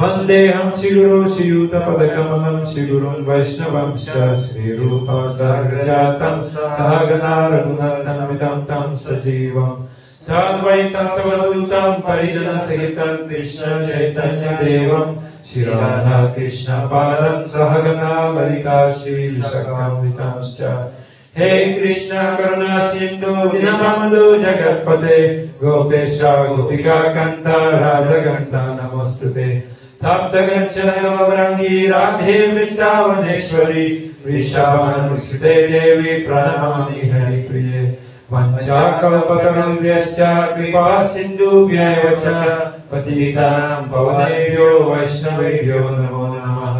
वन्देऽहं श्रीगुरुश्रीयुतपदकमलं श्रीगुरुं वैष्णवं च श्रीरूपं सहगजातं सहगना रघुनन्दनमिदं तं सजीवम् साद्वैतं सवदूतं परिजनसहितं कृष्णचैतन्यदेवं श्रीराधाकृष्णपादं सहगना ललिता श्रीविशाखान्वितांश्च हे कृष्ण करुणा सिन्धु दीनबन्धु जगत्पते, गोपेश गोपिका गोपिकान्ता राजगन्ता नमोऽस्तु ते ताप्तगच्छदयोवरङ्गी राधे वृन्दावनेश्वरी विशामनुसृते देवी प्रणमामि हरिप्रिये। वञ्चाकल्पतरुभ्यश्च कृपा सिन्धुभ्यैव च पतितानां पवनेभ्यो वैष्णवेभ्यो नमो नमः।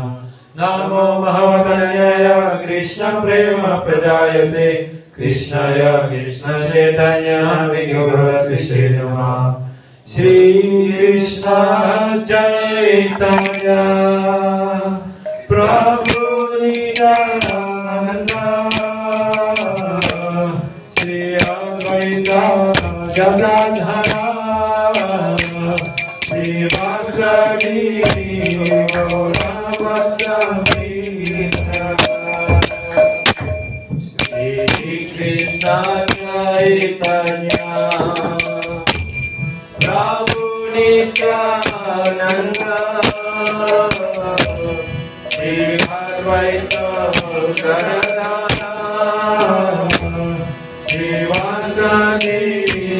नमो महवतन्याय कृष्णप्रेम प्रजायते। कृष्णाय कृष्णचैतन्य विगुरत्विषे नमः। Shri Krishna Chaitanya Gadadhara Shri Vasari Shri Krishna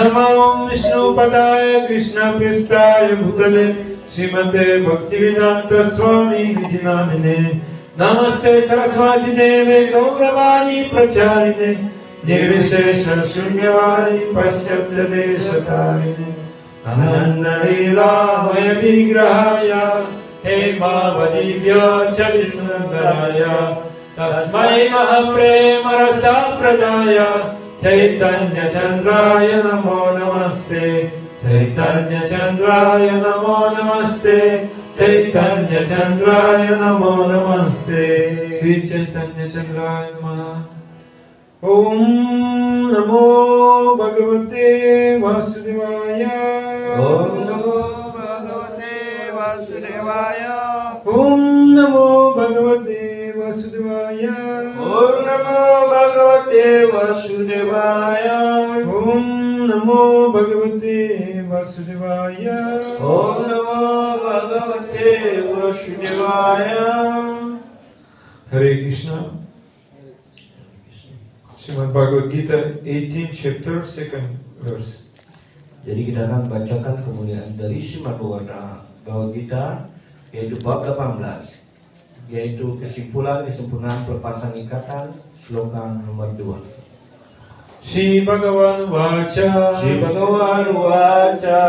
नमो विष्णुपदाय कृष्णप्रिस्ताय भूतले श्रीमते भक्तिवेदान्त स्वामी निधिनामिने नमस्ते सरस्वती देवे गौरवाणी प्रचारिणे। निर्विशेष शून्यवाणी पश्चात्य देशतारिणे अनन्दलीलामय विग्रहाय, हे मावदीभ्य चलिसुन्दराय तस्मै महाप्रेम रसाप्रदाय चैतन्य चन्द्राय नमो नमस्ते। चैतन्य चन्द्राय नमो नमस्ते। चैतन्य चन्द्राय नमो नमस्ते। श्री चैतन्य चन्द्राय नमः। ॐ नमो भगवते वासुदेवाय। ॐ नमो भगवते वासुदेवाय। ॐ नमो भगवते वासुदेवाय। ॐ नमो भगवते वासुदेवाय ॐ नमो भगवते वासुदेवाय ॐ नमो भगवते वासुदेवाय Hare Krishna. Srimad Bhagavad Gita 18 chapter 2nd verse. Jadi kita akan bacakan kemuliaan dari Srimad Bhagavad Gita yaitu bab 18 yaitu kesimpulan kesempurnaan perpasan ikatan slogan nomor 2. Shri Bhagavan Vacha Sri Bhagavan Vacha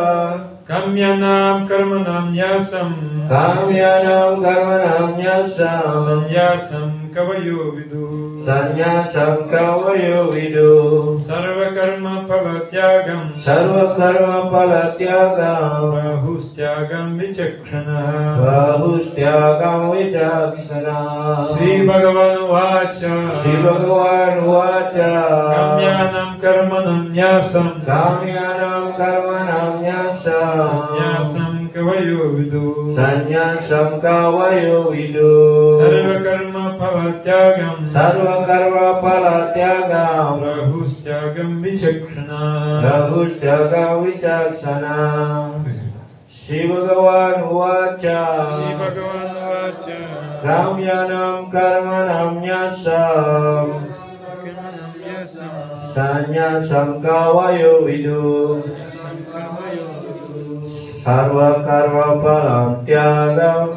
Kamyanam Karmanam Yasam. Kamyanam Karmanam Nyasam Sanyasam Kavayo Vidu Sanyasam Kavayo Vidu Sarva Karma Palatyagam. Sarva Karma Palatyagam. Bahustyagam Vichakshana Bahustyagam Vijaksana Shri Bhagavan Vacha Sri Bhagavan Vacha Kamyanam Karmanam Yasam Kamyanam Karmanam Nyasam Sanyasam Kavayo Vidu Sanyasam Kavayo Vidu Sarva Karma Palatyagam Sarva Karma Palatyagam Bahustyagam Vichakshana Vidu Sarva Karma Palatyagam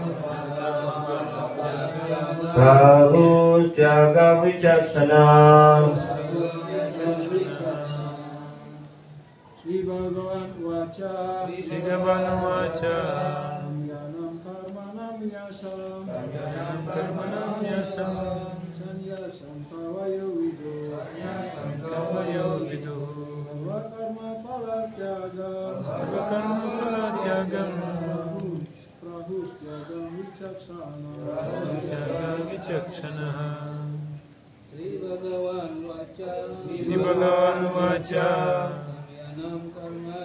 Bahustyagam Vijaksana Shri Bhagavan Vacha Shri Bhagavan Vacha Yanam Karmanam Yasam Yanam Karmanam Yasam Vichaksana Bahustyagam Vichakshana Shri Bhagavan Vacha Shri Bhagavan Vacha Yanam Karmanam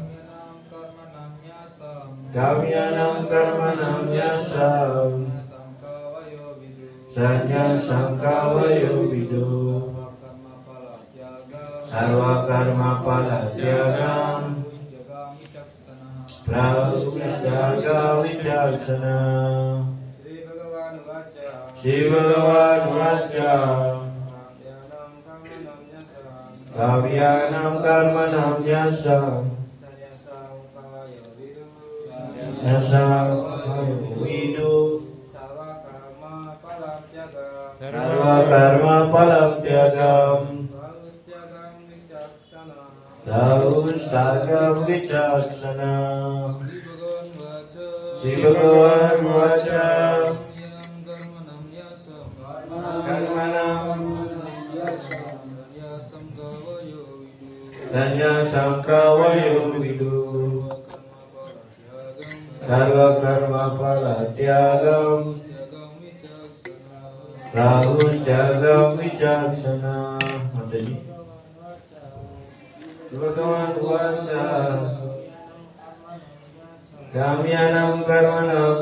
Karmanam Karmanam Yasam. Sanyasam Kavayo Vidu Sarva Karma Palatyagam Prahustyagam Vijaksana Sri Bhagavan Vacha Kamyanam Karmanam Yasam Vidu Sarva Karma Sanyasam Kavayo Vidu Sarva Karma Palatyagam Prahustyagam Vijaksana Mataji Bhagavan Vacha Kamyanam Karmanam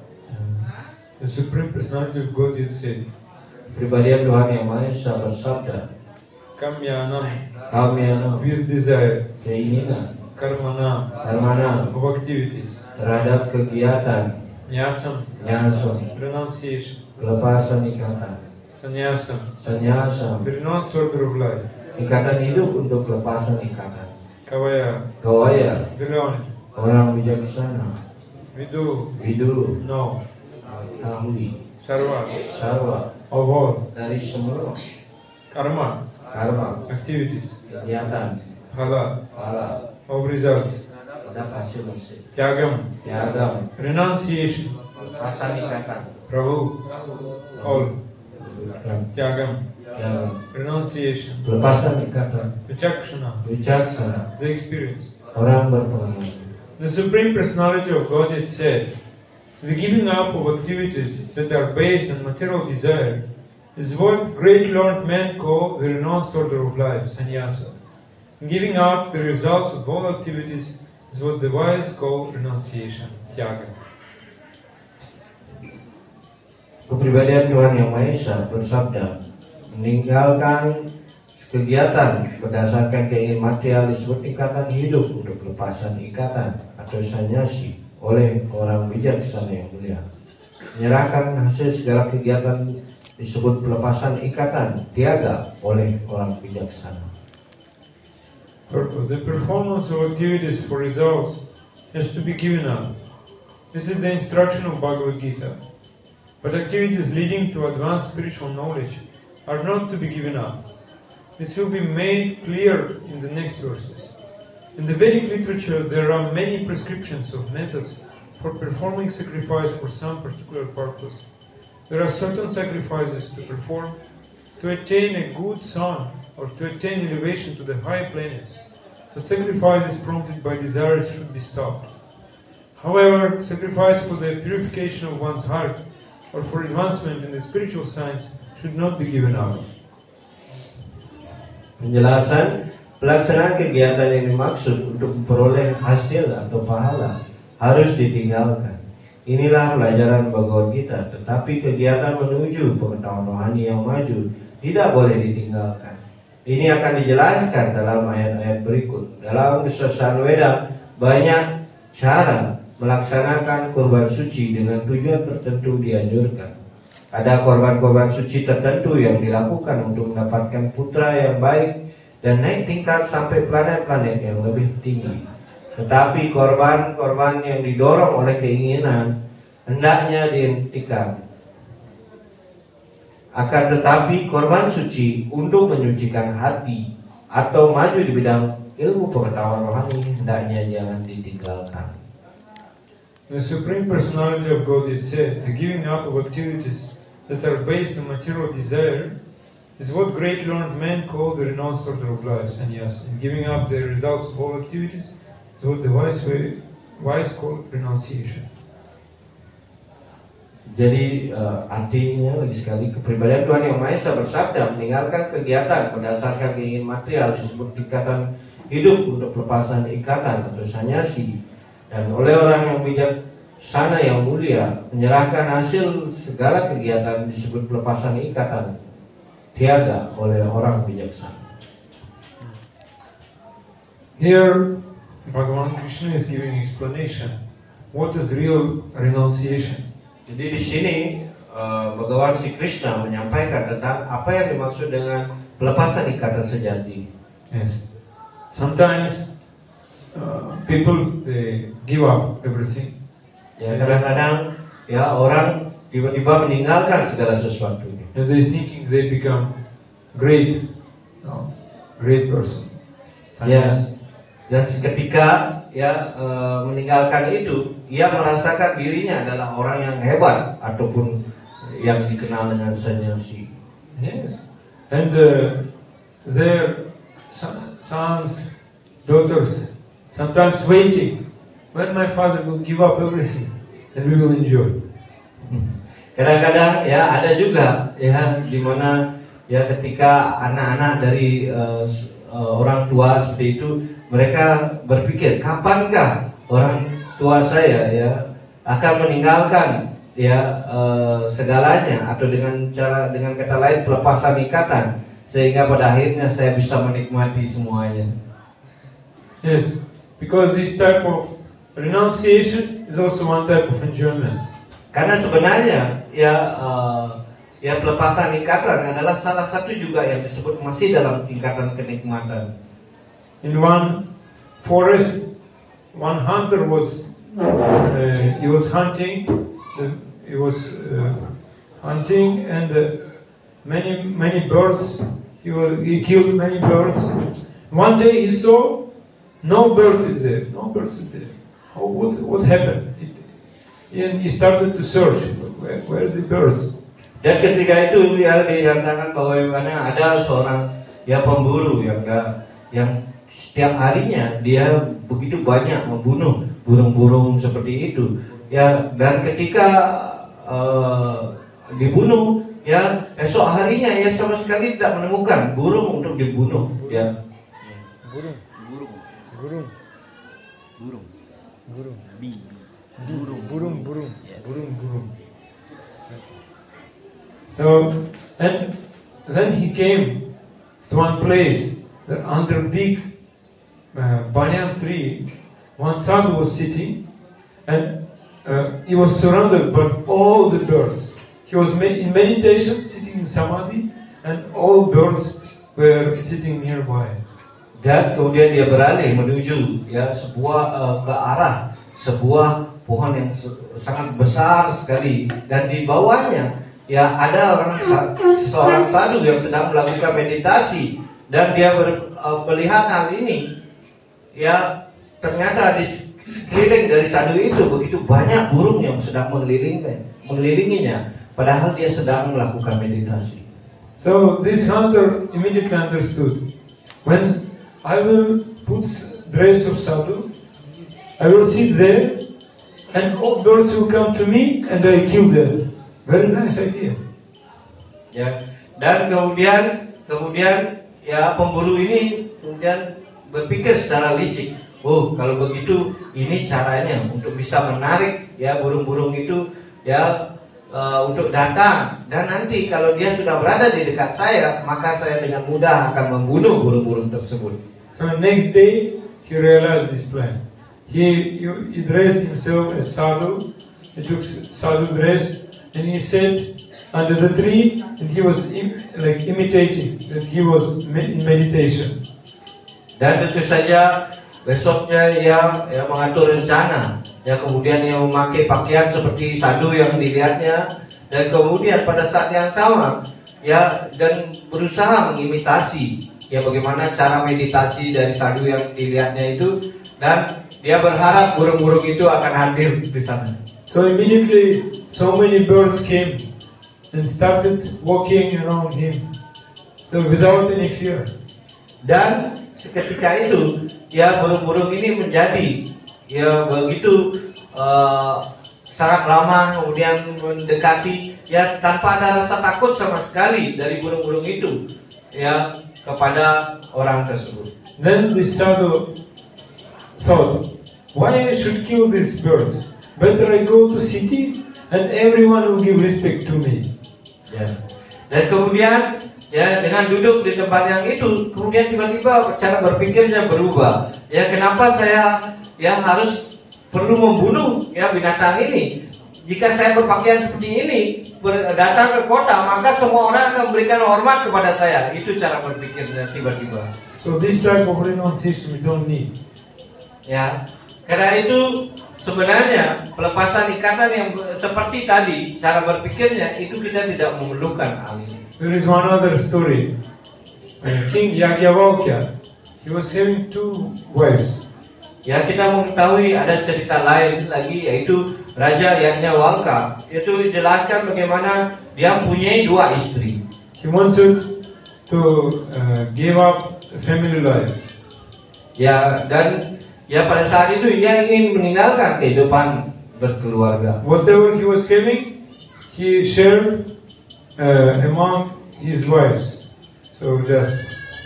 the Supreme Personality of Godhead said, Pribadian Tuhan Yang Maha Esa bersabda Kamyanam, Kami yang with desire, keinginan karmana, Karmana of activities, terhadap kegiatan nyasam, Nyasam renunciation, Pelepasan ikatan sannyasam, Sanyasam the renounced order of life, Ikatan hidup untuk pelepasan ikatan kavaya, Kawaya the learned, Orang bijaksana vidu, Hidup know, Ahli sarva, Sarwa of all, Dari semua karma, Karma activities, Kegiatan phala, Pala of results, Ada hasil hasil tyagam, Tiagam renunciation, Pelepasan ikatan Prabhu, all, tyagam, Tiagam renunciation, Pelepasan ikatan vichakshana, Bijaksana the experience. Orang berpengalaman The Supreme Personality of Godhead said, the giving up of activities that are based on material desire is what great learned men call the renounced order of life, sannyasa. Giving up the results of all activities is what the wise call renunciation, tyaga. Kepribadian Tuhan Yang Maha Esa bersabda, meninggalkan kegiatan berdasarkan keinginan material disebut ikatan hidup untuk lepasan ikatan atau sanyasi oleh orang bijaksana yang mulia. Menyerahkan hasil segala kegiatan disebut pelepasan ikatan tiaga oleh orang bijaksana. The performance of activities for results has to be given up. This is the instruction of Bhagavad Gita. But activities leading to advanced spiritual knowledge are not to be given up. This will be made clear in the next verses. In the Vedic literature, there are many prescriptions of methods for performing sacrifice for some particular purpose. There are certain sacrifices to perform to attain a good son or to attain elevation to the high planets. The sacrifices prompted by desires should be stopped. However, sacrifice for the purification of one's heart or for advancement in the spiritual science should not be given up. Penjelasan pelaksanaan kegiatan yang dimaksud untuk memperoleh hasil atau pahala harus ditinggalkan. Inilah pelajaran Bhagavad Gita, tetapi kegiatan menuju pengetahuan rohani yang maju tidak boleh ditinggalkan. Ini akan dijelaskan dalam ayat-ayat berikut. Dalam Sasana Weda banyak cara melaksanakan korban suci dengan tujuan tertentu dianjurkan. Ada korban-korban suci tertentu yang dilakukan untuk mendapatkan putra yang baik dan naik tingkat sampai planet-planet yang lebih tinggi. Tetapi korban-korban yang didorong oleh keinginan hendaknya dihentikan. Akan tetapi korban suci untuk menyucikan hati atau maju di bidang ilmu pengetahuan rohani hendaknya jangan ditinggalkan. The Supreme Personality of God is said, the giving up of activities that are based on material desire is what great learned men call the renounced order of life, sannyasa. And giving up the results of all activities is what the wise, way, wise call renunciation. Jadi eh, artinya lagi sekali kepribadian Tuhan yang Maha Esa bersabda meninggalkan kegiatan berdasarkan keinginan material disebut ikatan hidup untuk pelepasan ikatan atau sanyasi dan oleh orang yang bijaksana yang mulia menyerahkan hasil segala kegiatan disebut pelepasan ikatan tiada oleh orang bijaksana. Here, Bhagavan Krishna is giving explanation. What is real renunciation? Jadi di sini eh, Bhagawan Sri Krishna menyampaikan tentang apa yang dimaksud dengan pelepasan ikatan sejati. Yes. Sometimes uh, people they give up everything. Ya kadang-kadang ya orang tiba-tiba meninggalkan segala sesuatunya. and they thinking they become great, no, great person. Ya, dan seketika ya eh, meninggalkan itu, ia merasakan dirinya adalah orang yang hebat ataupun yang dikenal dengan sanyasi. Yes, and uh, their son- sons, daughters, sometimes waiting when my father will give up everything and we will enjoy. Kadang-kadang ya ada juga ya di mana ya ketika anak-anak dari eh, orang tua seperti itu mereka berpikir kapankah orang tua saya ya akan meninggalkan ya eh, segalanya atau dengan cara dengan kata lain pelepasan ikatan sehingga pada akhirnya saya bisa menikmati semuanya. Yes, because this type of renunciation is also one type of enjoyment. Karena sebenarnya ya eh, ya pelepasan ikatan adalah salah satu juga yang disebut masih dalam tingkatan kenikmatan. In one forest, one hunter was uh, he was hunting, uh, he was uh, hunting, and uh, many many birds. He was he killed many birds. One day he saw no bird is there, no birds is there. Oh, what what happened? And he started to search. Where, where are the birds? Dan ketika itu ya dinyatakan bahwa mana ada seorang ya pemburu yang da- yang setiap harinya dia begitu banyak membunuh burung-burung seperti itu. Ya dan ketika eh, dibunuh ya esok harinya ya sama sekali tidak menemukan burung untuk dibunuh ya. Burung. Burung. burung Burung. bi Burung. Burung. Burung. Yes. Burung. Burung. So, and then he came to one place that under big uh, banyan tree, one sadhu was sitting, and uh, he was surrounded by all the birds. He was me- in meditation, sitting in samadhi, and all birds were sitting nearby. Dan kemudian dia beralih menuju ya sebuah eh, ke arah sebuah pohon yang sangat besar sekali dan di bawahnya ya ada orang seorang sadhu yang sedang melakukan meditasi dan dia ber- eh, melihat hal ini ya ternyata di sekeliling dari sadhu itu begitu banyak burung yang sedang mengelilingi mengelilinginya padahal dia sedang melakukan meditasi. So this hunter immediately understood. When I will put dress of sadhu, I will sit there, and all birds will come to me, and I kill them. Very nice idea. ya dan kemudian kemudian ya pemburu ini kemudian berpikir secara licik oh kalau begitu ini caranya untuk bisa menarik ya burung-burung itu ya eh, untuk datang dan nanti kalau dia sudah berada di dekat saya maka saya dengan mudah akan membunuh burung-burung tersebut So next day, he realized this plan. He, he, dressed himself as sadhu. He took sadhu dress, and he sat under the tree, and he was im, like imitating that he was in meditation. Dan tentu saja besoknya ia ya, mengatur rencana. Ya kemudian ia memakai pakaian seperti sadu yang dilihatnya dan kemudian pada saat yang sama ya dan berusaha mengimitasi ya bagaimana cara meditasi dari sadu yang dilihatnya itu dan dia berharap burung-burung itu akan hadir di sana. So immediately, so many birds came and started walking around him. So without any fear. Dan seketika itu ya burung-burung ini menjadi ya begitu eh, sangat lama kemudian mendekati ya tanpa ada rasa takut sama sekali dari burung-burung itu ya kepada orang tersebut. Then the sadhu thought, why I should kill these birds? Better I go to city and everyone will give respect to me. Ya. Dan kemudian ya dengan duduk di tempat yang itu kemudian tiba-tiba cara berpikirnya berubah. Ya kenapa saya yang harus perlu membunuh ya binatang ini? Jika saya berpakaian seperti ini datang ke kota maka semua orang akan memberikan hormat kepada saya. Itu cara berpikirnya tiba-tiba. So this type of renunciation we don't need. Ya. Karena itu sebenarnya pelepasan ikatan yang seperti tadi cara berpikirnya itu kita tidak memerlukan ini. There is one other story. King Yagyavalkya, he was having two wives. Ya kita mengetahui ada cerita lain lagi yaitu Raja Yagnawalka itu dijelaskan bagaimana dia mempunyai dua istri. He wanted to uh, give up family life. Ya dan ya pada saat itu dia ingin meninggalkan kehidupan berkeluarga. Whatever he was having, he shared uh, among his wives. So just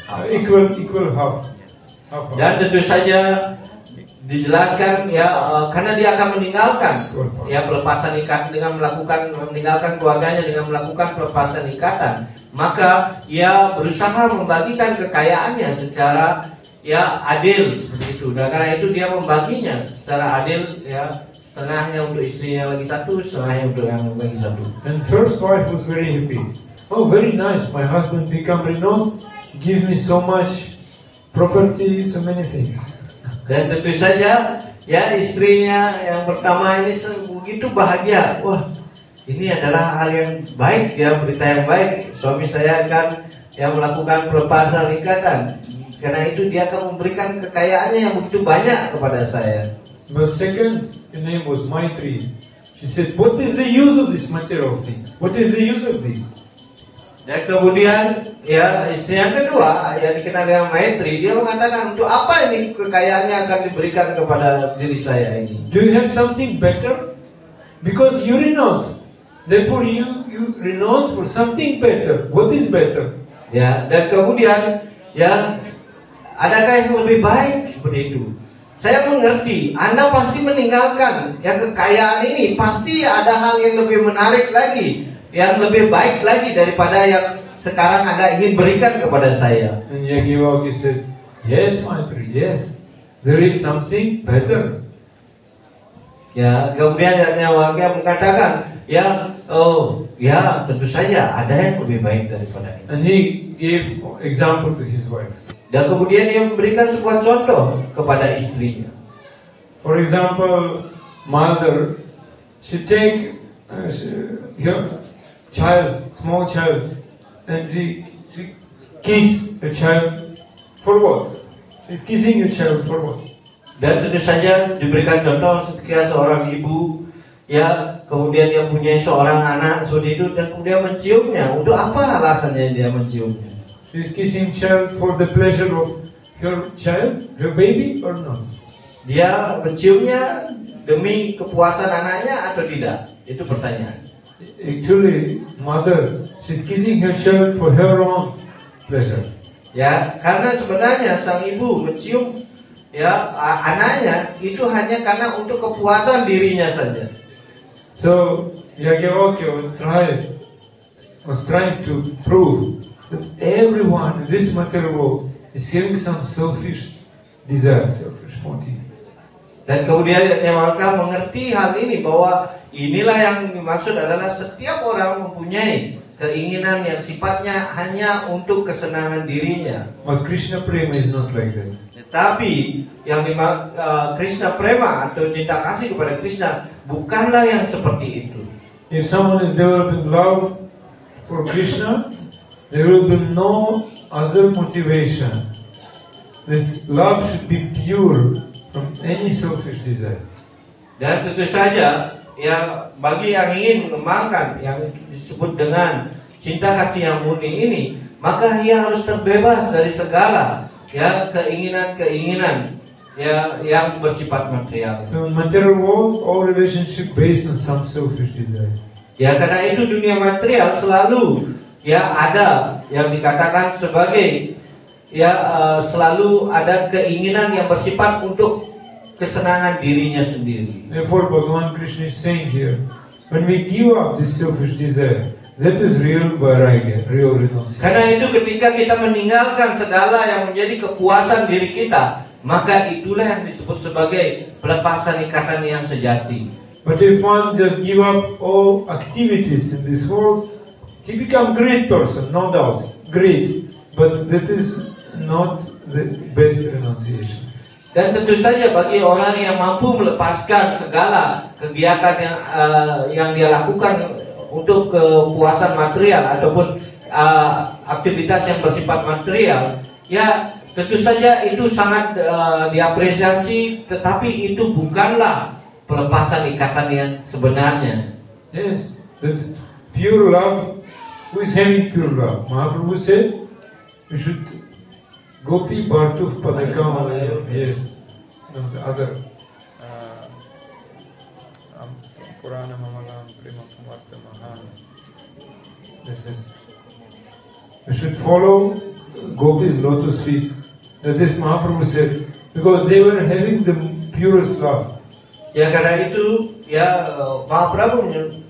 uh, equal equal half. half, half. Dan tentu saja dijelaskan ya eh, karena dia akan meninggalkan ya pelepasan ikatan dengan melakukan meninggalkan keluarganya dengan melakukan pelepasan ikatan maka ia berusaha membagikan kekayaannya secara ya adil seperti itu dan karena itu dia membaginya secara adil ya setengahnya untuk istrinya lagi satu setengahnya untuk yang lagi satu And first wife was very happy. Oh, very nice. My husband become renowned. Give me so much property, so many things. Dan tentu saja ya istrinya yang pertama ini begitu bahagia. Wah, ini adalah hal yang baik ya, berita yang baik. Suami saya akan yang melakukan pelepasan ikatan. Karena itu dia akan memberikan kekayaannya yang begitu banyak kepada saya. But second, the name was Maitri. She said, What is the use of these material things? What is the use of this? Dan kemudian ya istri yang kedua yang dikenal dengan Maitri dia mengatakan untuk apa ini kekayaan yang akan diberikan kepada diri saya ini? Do you have something better? Because you renounce. Therefore, you, you renounce for something better. What is better? Ya, dan kemudian ya adakah yang lebih baik seperti itu? Saya mengerti, Anda pasti meninggalkan yang kekayaan ini, pasti ada hal yang lebih menarik lagi, yang lebih baik lagi daripada yang sekarang Anda ingin berikan kepada saya. And Yagivalki said, Yes, Maitri, yes. There is something better. Ya, kemudian warga mengatakan, ya, oh, ya, tentu saja ada yang lebih baik daripada ini. And he gave example to his wife. Dan kemudian dia memberikan sebuah contoh kepada istrinya. For example, mother, she take uh, she- her child, small child, and she, she kiss the child for what? She's kissing the child for what? Dan tentu saja diberikan contoh ketika seorang ibu ya kemudian dia punya seorang anak seperti itu dan kemudian menciumnya. Untuk apa alasannya dia menciumnya? She's kissing child for the pleasure of her child, her baby, or not? Dia menciumnya demi kepuasan anaknya atau tidak? Itu pertanyaan. Actually, mother, she's kissing her child for her own pleasure. Ya, karena sebenarnya sang ibu mencium ya anaknya itu hanya karena untuk kepuasan dirinya saja. So Yagyavakya was trying, was trying to prove everyone in this material world is having some selfish desire, selfish motive. Dan kemudian Yamaka mengerti hal ini bahwa inilah yang dimaksud adalah setiap orang mempunyai keinginan yang sifatnya hanya untuk kesenangan dirinya. But Krishna Prema is not like that. Tetapi yang dimak eh, Krishna prema atau cinta kasih kepada Krishna bukanlah yang seperti itu. If someone is developing love for Krishna, there will be no other motivation. This love should be pure from any selfish desire. Dan tentu saja ya bagi yang ingin mengembangkan yang disebut dengan cinta kasih yang murni ini, maka ia harus terbebas dari segala ya keinginan-keinginan ya yang bersifat material. So material world, all relationship based on some selfish desire. Ya karena itu dunia material selalu ya ada yang dikatakan sebagai ya eh, selalu ada keinginan yang bersifat untuk kesenangan dirinya sendiri. Therefore, Bhagavan Krishna is saying here, when we give up this selfish desire, that is real vairagya, real renunciation. Karena itu ketika kita meninggalkan segala yang menjadi kepuasan diri kita, maka itulah yang disebut sebagai pelepasan ikatan yang sejati. But if one just give up all activities in this world, he become great person, no doubt, great. But that is not the best renunciation. Dan tentu saja bagi orang yang mampu melepaskan segala kegiatan yang eh, yang dia lakukan untuk kepuasan material ataupun eh, aktivitas yang bersifat material, ya tentu saja itu sangat eh, diapresiasi, tetapi itu bukanlah pelepasan ikatan yang sebenarnya. Yes, that's pure love. Who is having pure love? Mahaprabhu said we should gopi bhartu padakam. Yes, no, the other. Uh, um, Purana Mamalam Prima Kumarta Mahan. This is. We should follow Gopi's lotus feet. That is Mahaprabhu said because they were having the purest love. Ya karena itu ya eh, Mahaprabhu menye-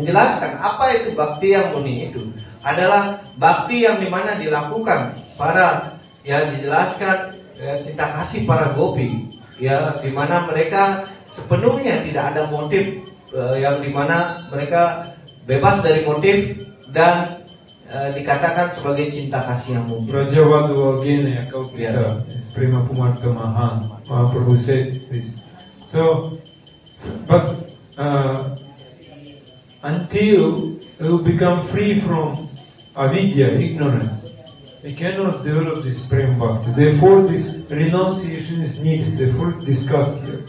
menjelaskan apa itu bakti yang murni itu adalah bakti yang di mana dilakukan para ya dijelaskan ya, cinta kasih para gopi ya di mana mereka sepenuhnya tidak ada motif eh, yang di mana mereka bebas dari motif dan eh, dikatakan sebagai cinta kasih yang murni. Rajavadu again Kalpita, Prema Pumarta Mahan, Mahaprabhu said this. So, but uh, until we become free from avidya, ignorance, we cannot develop this prem bhakti. Therefore, this renunciation is needed. Therefore, discussed here.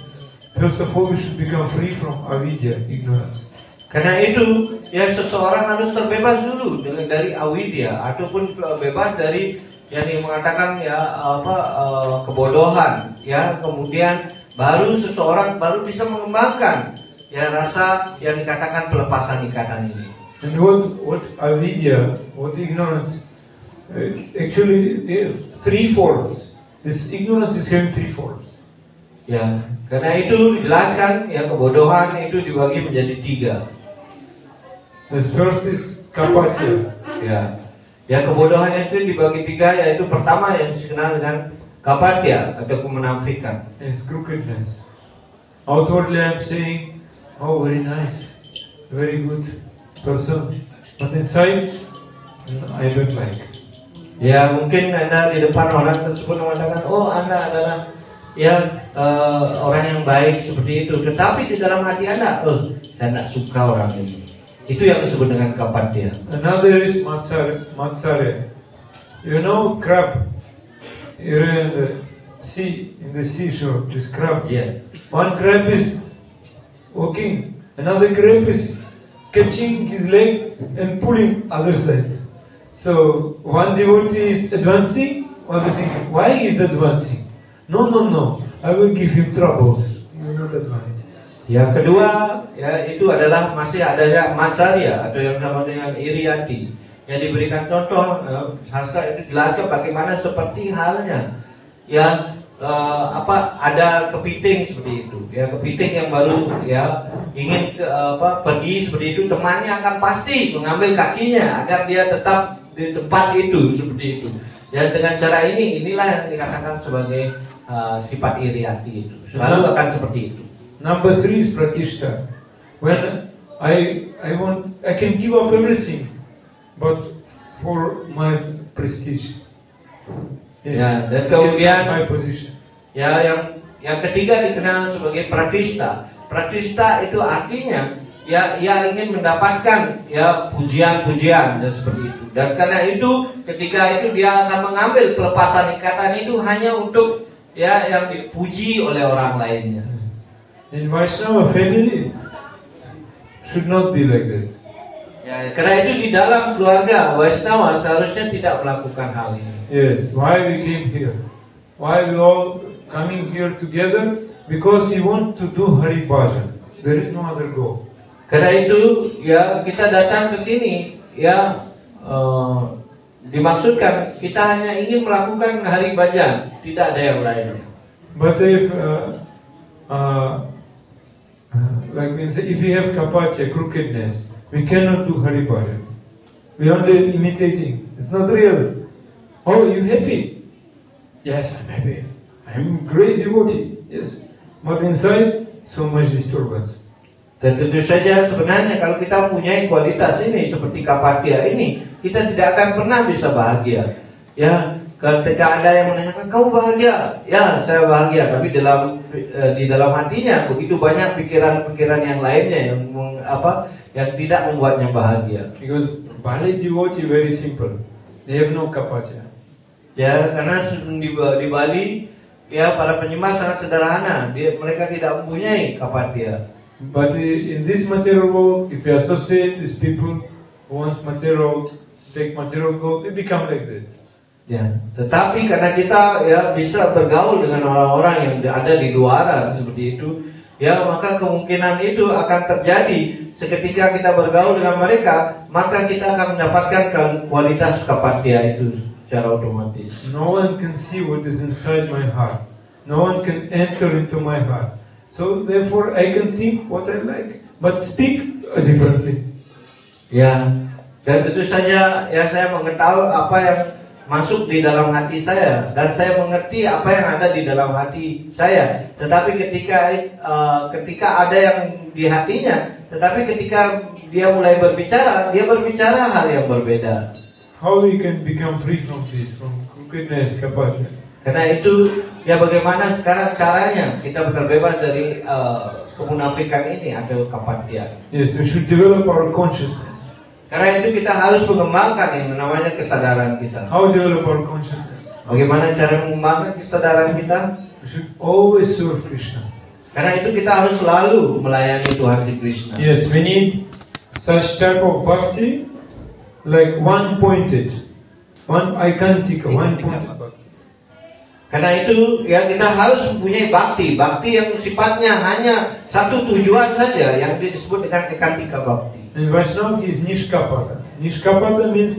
First of all, we should become free from avidya, ignorance. Karena itu, ya seseorang harus terbebas dulu dari awidya ataupun bebas dari yang mengatakan ya apa eh, kebodohan, ya kemudian baru seseorang baru bisa mengembangkan ya rasa yang dikatakan pelepasan ikatan ini. And what what avidya, what ignorance? uh, Actually, three forms. This ignorance is having three forms. Ya, karena itu dijelaskan ya kebodohan itu dibagi menjadi tiga. The first is kapatya. Ya, ya kebodohan itu dibagi tiga yaitu pertama yang dikenal dengan kapatya atau kemunafikan. is crookedness. Outwardly, I'm saying, "Oh, very nice, very good person," but inside, I don't like. Ya mungkin anda di depan orang tersebut mengatakan, oh anda adalah ya eh, orang yang baik seperti itu. Tetapi di dalam hati anda, oh saya tidak suka orang ini. Itu yang disebut dengan kapatya. Another is matsar, matsarya. You know crab. You're in the sea, in the seashore. This crab. Ya, One crab is walking, another crab is catching his leg and pulling other side. So one devotee is advancing, other thinking, why is advancing? No, no, no, I will give him troubles. You will not advance. Yang kedua, ya itu adalah masih adanya matsarya atau yang sama dengan iriati. Yang diberikan contoh, eh, sastra itu jelaskan bagaimana seperti halnya yang eh, apa ada kepiting seperti itu. Ya kepiting yang baru ya ingin ke, apa pergi seperti itu, temannya akan pasti mengambil kakinya agar dia tetap di tempat itu seperti itu. Dan dengan cara ini, inilah yang dikatakan sebagai eh, sifat iriati itu. Selalu akan seperti itu. Number three is pratishta. When I I want I can give up everything, but for my prestige. Ya, dan kemudian-. Ya, yang yang ketiga dikenal sebagai pratista. Pratista itu artinya ya ia ingin mendapatkan ya pujian-pujian dan seperti itu. Dan karena itu ketika itu dia akan mengambil pelepasan ikatan itu hanya untuk ya yang dipuji oleh orang lainnya. In Vaishnava family should not be like that. Ya, karena itu di dalam keluarga Vaishnava seharusnya tidak melakukan hal ini. Yes, why we came here? Why we all coming here together? Because we want to do Hari Bhajan. There is no other goal. Karena itu ya kita datang ke sini ya eh, dimaksudkan kita hanya ingin melakukan hari bajan, tidak ada yang lainnya. But if, uh, uh, like we say, if we have kapacha, crookedness, we cannot do Hari Bhajan. We only imitating. It's not real. Oh, you happy? Yes, I'm happy. I'm great devotee. Yes. But inside, so much disturbance. Dan tentu saja sebenarnya kalau kita punya kualitas ini seperti kapatya ini, kita tidak akan pernah bisa bahagia. Ya, ketika ada yang menanyakan kau bahagia, ya saya bahagia, tapi dalam eh, di dalam hatinya begitu banyak pikiran-pikiran yang lainnya yang apa yang tidak membuatnya bahagia. Because Bali devotee very simple. They have no kapatya. Ya karena di, di Bali ya para penyembah sangat sederhana, dia mereka tidak mempunyai kapatya. But in this material world, if you associate with people who want material, take material gold, they become like that. Ya, tetapi karena kita ya bisa bergaul dengan orang-orang yang ada di luar seperti itu, ya maka kemungkinan itu akan terjadi seketika kita bergaul dengan mereka, maka kita akan mendapatkan kualitas kapatya itu secara otomatis. No one can see what is inside my heart. No one can enter into my heart. So therefore, I can think what I like, but speak differently. Ya, dan tentu saja ya saya mengetahui apa yang masuk di dalam hati saya dan saya mengerti apa yang ada di dalam hati saya. Tetapi ketika eh, ketika ada yang di hatinya, tetapi ketika dia mulai berbicara, dia berbicara hal yang berbeda. How we can become free from this, from crookedness, kapatya? Karena itu ya bagaimana sekarang caranya kita terbebas dari eh, kemunafikan ini atau kapatya. Yes, we should develop our consciousness. Karena itu kita harus mengembangkan yang namanya kesadaran kita. How develop our consciousness? Bagaimana cara mengembangkan kesadaran kita? We should always serve Krishna. Karena itu kita harus selalu melayani Tuhan Sri Krishna. Yes, we need such type of bhakti, like one pointed, one ikantika, one pointed bhakti. Karena itu ya kita harus mempunyai bakti, bakti yang sifatnya hanya satu tujuan saja yang disebut dengan ekantika bakti. And Vaishnava is Nishkapata. Nishkapata means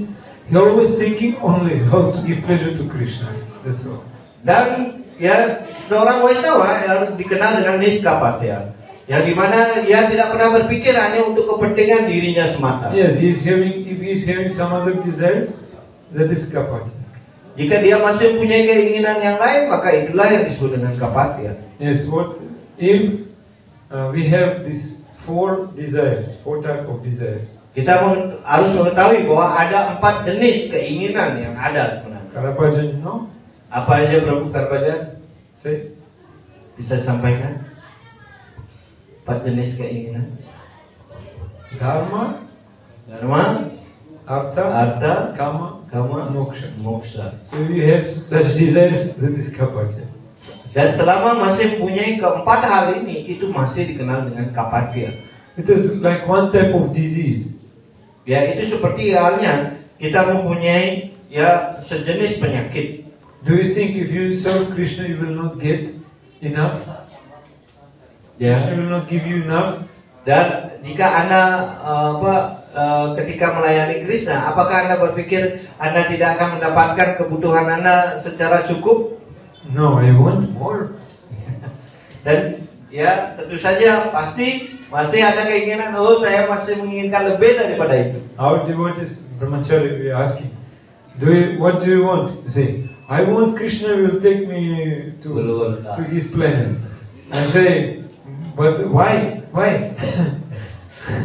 he always thinking only how to give pleasure to Krishna. That's all. Dan ya seorang Waisnawa yang dikenal dengan niskapatya. Yang di mana dia tidak pernah berpikir hanya untuk kepentingan dirinya semata. Yes, he is having, if he is having some other desires, that is Kapati. Jika dia masih mempunyai keinginan yang lain, maka itulah yang disebut dengan kapatya. Yes, what if uh, we have these four desires, four type of desires. Kita harus mengetahui bahwa ada empat jenis keinginan yang ada sebenarnya. Karapajan, no? Apa aja Prabu Karpaja Say, bisa sampaikan? Empat jenis keinginan. Dharma, Dharma, Artha, Artha, Kama, Kama, Moksha. Moksha. So you have such desires, that is Kapati. Dan selama masih mempunyai keempat hal ini, itu masih dikenal dengan kapatya. It is like one type of disease. Ya, itu seperti halnya kita mempunyai ya sejenis penyakit. Do you think if you serve Krishna, you will not get enough? Ya. Krishna will not give you enough? Dan jika anda eh, apa eh, ketika melayani Krishna, apakah anda berpikir anda tidak akan mendapatkan kebutuhan anda secara cukup? No, I want more. Dan ya tentu saja pasti masih ada keinginan, oh saya masih menginginkan lebih daripada itu. Our devotees, brahmachari, we asking, do you, what do you want? They say, I want Krishna will take me to, to his planet. I say, but why? Why?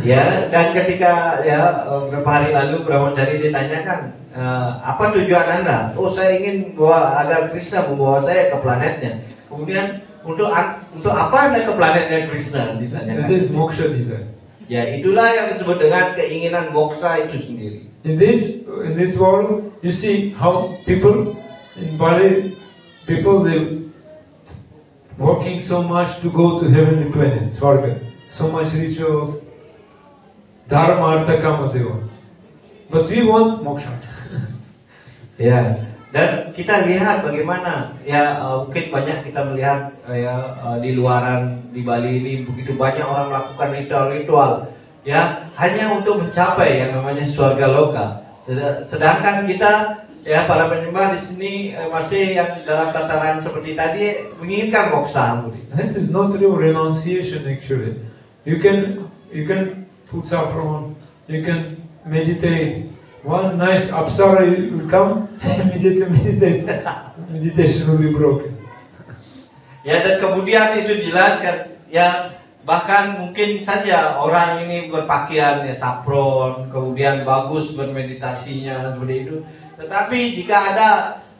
Ya, dan ketika ya beberapa hari lalu Brahmacari ditanyakan eh, apa tujuan anda? Oh saya ingin bahwa agar Krishna membawa saya ke planetnya. Kemudian untuk untuk apa anda ke planetnya Krishna? Ditanyakan. is moksha desire. Ya itulah yang disebut dengan keinginan moksa itu sendiri. In this in this world, you see how people in Bali, people they working so much to go to heavenly planets, Svarga. So much rituals, dharma, artha, kama want. But we want moksha. Ya, dan kita lihat bagaimana ya eh, mungkin banyak kita melihat eh, ya eh, di luaran di Bali ini begitu banyak orang melakukan ritual-ritual ya hanya untuk mencapai yang namanya surga loka. Sed- Sedangkan kita ya para penyembah di sini masih yang dalam tataran seperti tadi menginginkan moksa. That is not real renunciation actually. You can you can put saffron, you can meditate. One nice apsara will come, immediately meditate. Meditation will be broken. Ya dan kemudian itu dijelaskan ya bahkan mungkin saja orang ini berpakaian ya sapron kemudian bagus bermeditasinya seperti itu tetapi jika ada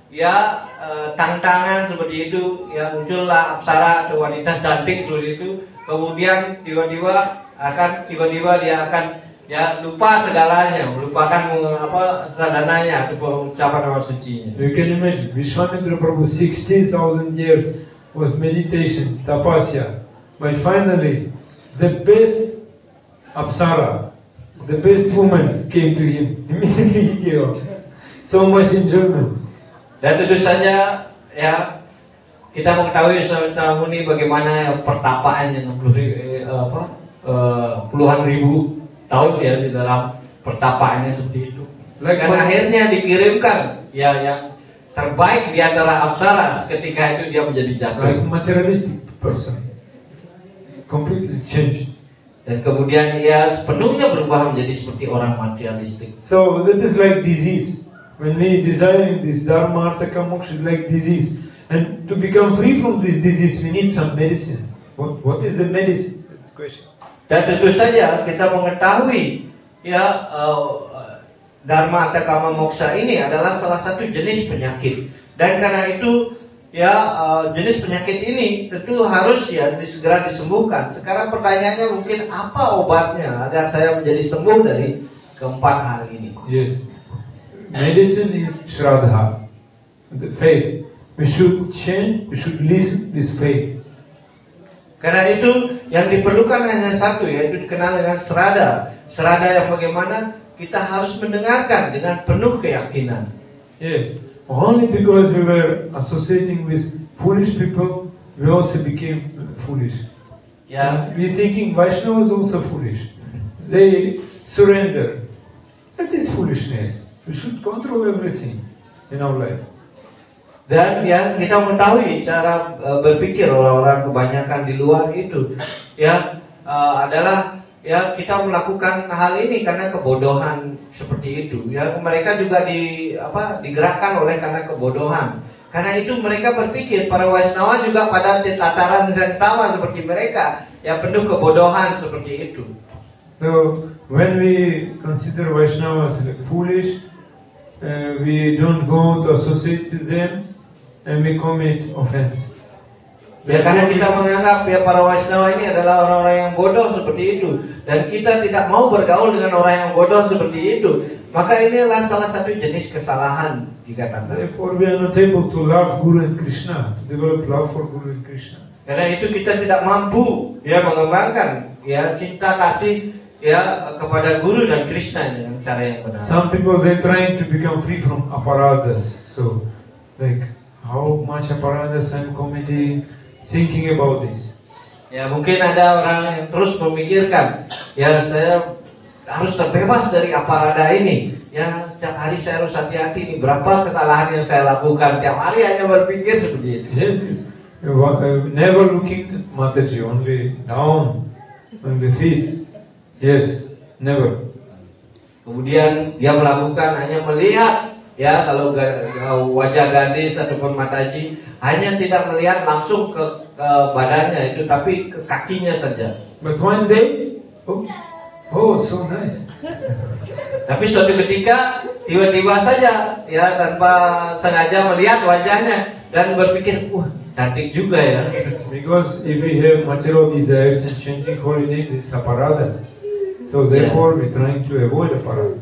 ya eh, tantangan seperti itu ya muncullah apsara atau wanita cantik seperti itu kemudian tiba-tiba akan tiba-tiba dia akan ya lupa segalanya melupakan apa sadananya atau ucapan nama sucinya You can imagine, Vishwamitra Prabhu, 16,000 years was meditation, tapasya. But finally, the best apsara, the best woman came to him. Immediately he gave up. So much enjoyment. dan tentu saja ya kita mengetahui Saudara Muni bagaimana pertapaannya 60 ri- eh, apa eh, puluhan ribu tahun ya di dalam pertapaannya seperti itu Like dan akhirnya dikirimkan ya yang terbaik di antara apsaras ketika itu dia menjadi jatuh Like materialistic person. Completely changed. dan kemudian ia sepenuhnya berubah menjadi seperti orang materialistik So that is like disease. When we desiring this dharma, artha, kama, moksha is like disease. And to become free from this disease, we need some medicine. What, what is the medicine? That's the question. Dan tentu saja kita mengetahui ya eh, dharma atau kama moksa ini adalah salah satu jenis penyakit. Dan karena itu ya eh, jenis penyakit ini tentu harus ya segera disembuhkan. Sekarang pertanyaannya mungkin apa obatnya agar saya menjadi sembuh dari keempat hal ini? Yes. Medicine is Shraddha, the faith. We should change, we should listen this faith. Karena itu yang diperlukan hanya satu yaitu dikenal dengan serada. Serada yang bagaimana kita harus mendengarkan dengan penuh keyakinan. Yes. Only because we were associating with foolish people, we also became foolish. Ya, We thinking Vaishnava is also foolish. They surrender. That is foolishness. We should control everything in our life. Dan ya kita mengetahui cara eh, berpikir orang-orang kebanyakan di luar itu ya eh, adalah ya kita melakukan hal ini karena kebodohan seperti itu. Ya mereka juga di apa digerakkan oleh karena kebodohan. Karena itu mereka berpikir para Waisnawa juga pada tataran yang sama seperti mereka ya penuh kebodohan seperti itu. So when we consider Vaishnavas foolish, uh, we don't go to associate with them and we commit offense. Ya karena kita menganggap ya para Waisnawa ini adalah orang-orang yang bodoh seperti itu dan kita tidak mau bergaul dengan orang yang bodoh seperti itu, maka ini adalah salah satu jenis kesalahan dikatakan. Therefore, we are not able to love Guru and Krishna, to develop love for Guru and Krishna. Karena itu kita tidak mampu ya mengembangkan ya cinta kasih ya kepada guru dan Krishna dengan cara yang benar. Some people they trying to become free from aparadas. So, like how much aparadas I'm committing, thinking about this. Ya mungkin ada orang yang terus memikirkan ya saya harus terbebas dari aparada ini. Ya setiap hari saya harus hati-hati ini berapa kesalahan yang saya lakukan tiap hari hanya berpikir seperti itu. Yes, uh, Never looking at Mataji, only down on the feet. Yes, never. Kemudian dia melakukan hanya melihat ya kalau wajah gadis ataupun mataji hanya tidak melihat langsung ke, ke badannya itu tapi ke kakinya saja. But one day, oh, oh, so nice. Tapi suatu ketika tiba-tiba saja ya tanpa sengaja melihat wajahnya dan berpikir, wah cantik juga ya. Because if we have material desires and changing holy name, it's aparada. So therefore, we're trying to avoid aparada.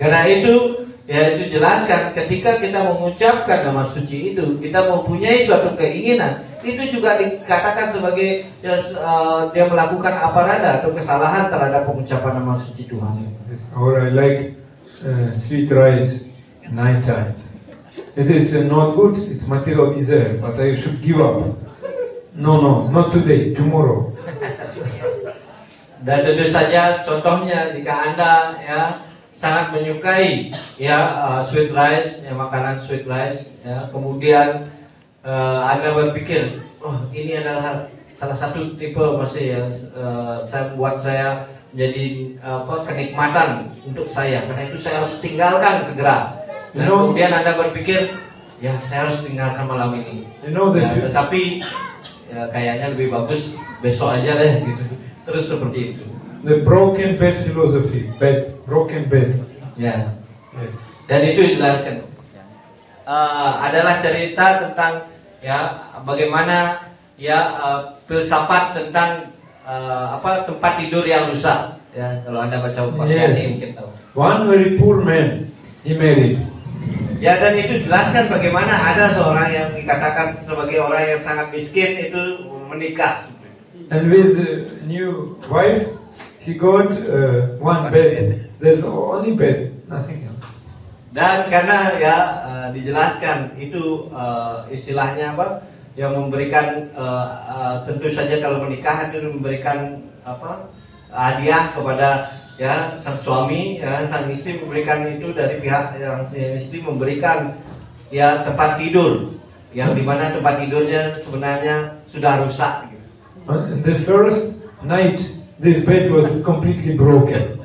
Karena itu ya itu jelaskan ketika kita mengucapkan nama suci itu kita mempunyai suatu keinginan itu juga dikatakan sebagai ya, eh, dia melakukan aparada atau kesalahan terhadap pengucapan nama suci Tuhan. Or I like uh, sweet rice night time. It is uh, not good, it's material desire, but I should give up. No, no, not today, tomorrow. Dan tentu saja contohnya jika anda ya sangat menyukai ya uh, sweet rice, ya makanan sweet rice, ya kemudian uh, anda berpikir, oh ini adalah salah satu tipe masih yang uh, saya buat saya menjadi apa kenikmatan untuk saya karena itu saya harus tinggalkan segera. Dan You know- kemudian anda berpikir, ya saya harus tinggalkan malam ini. You know Ya, tetapi ya, kayaknya lebih bagus besok aja deh gitu. Terus seperti itu. The broken bed philosophy, bed, broken bed. Ya. Yes. Dan itu dijelaskan. eh, adalah cerita tentang ya bagaimana ya eh, filsafat tentang eh, apa tempat tidur yang rusak. Ya, kalau anda baca buku Yes. mungkin tahu. One very poor man, he married. Ya dan itu jelaskan bagaimana ada seorang yang dikatakan sebagai orang yang sangat miskin itu menikah. And with new wife, he got uh, one bed. There's only bed, nothing else. Dan karena ya eh, dijelaskan itu eh, istilahnya apa? Yang memberikan eh, eh, tentu saja kalau menikah itu memberikan apa? hadiah kepada ya sang suami ya sang istri memberikan itu dari pihak yang istri memberikan ya tempat tidur yang di mana tempat tidurnya sebenarnya sudah rusak gitu. The first night, this bed was completely broken.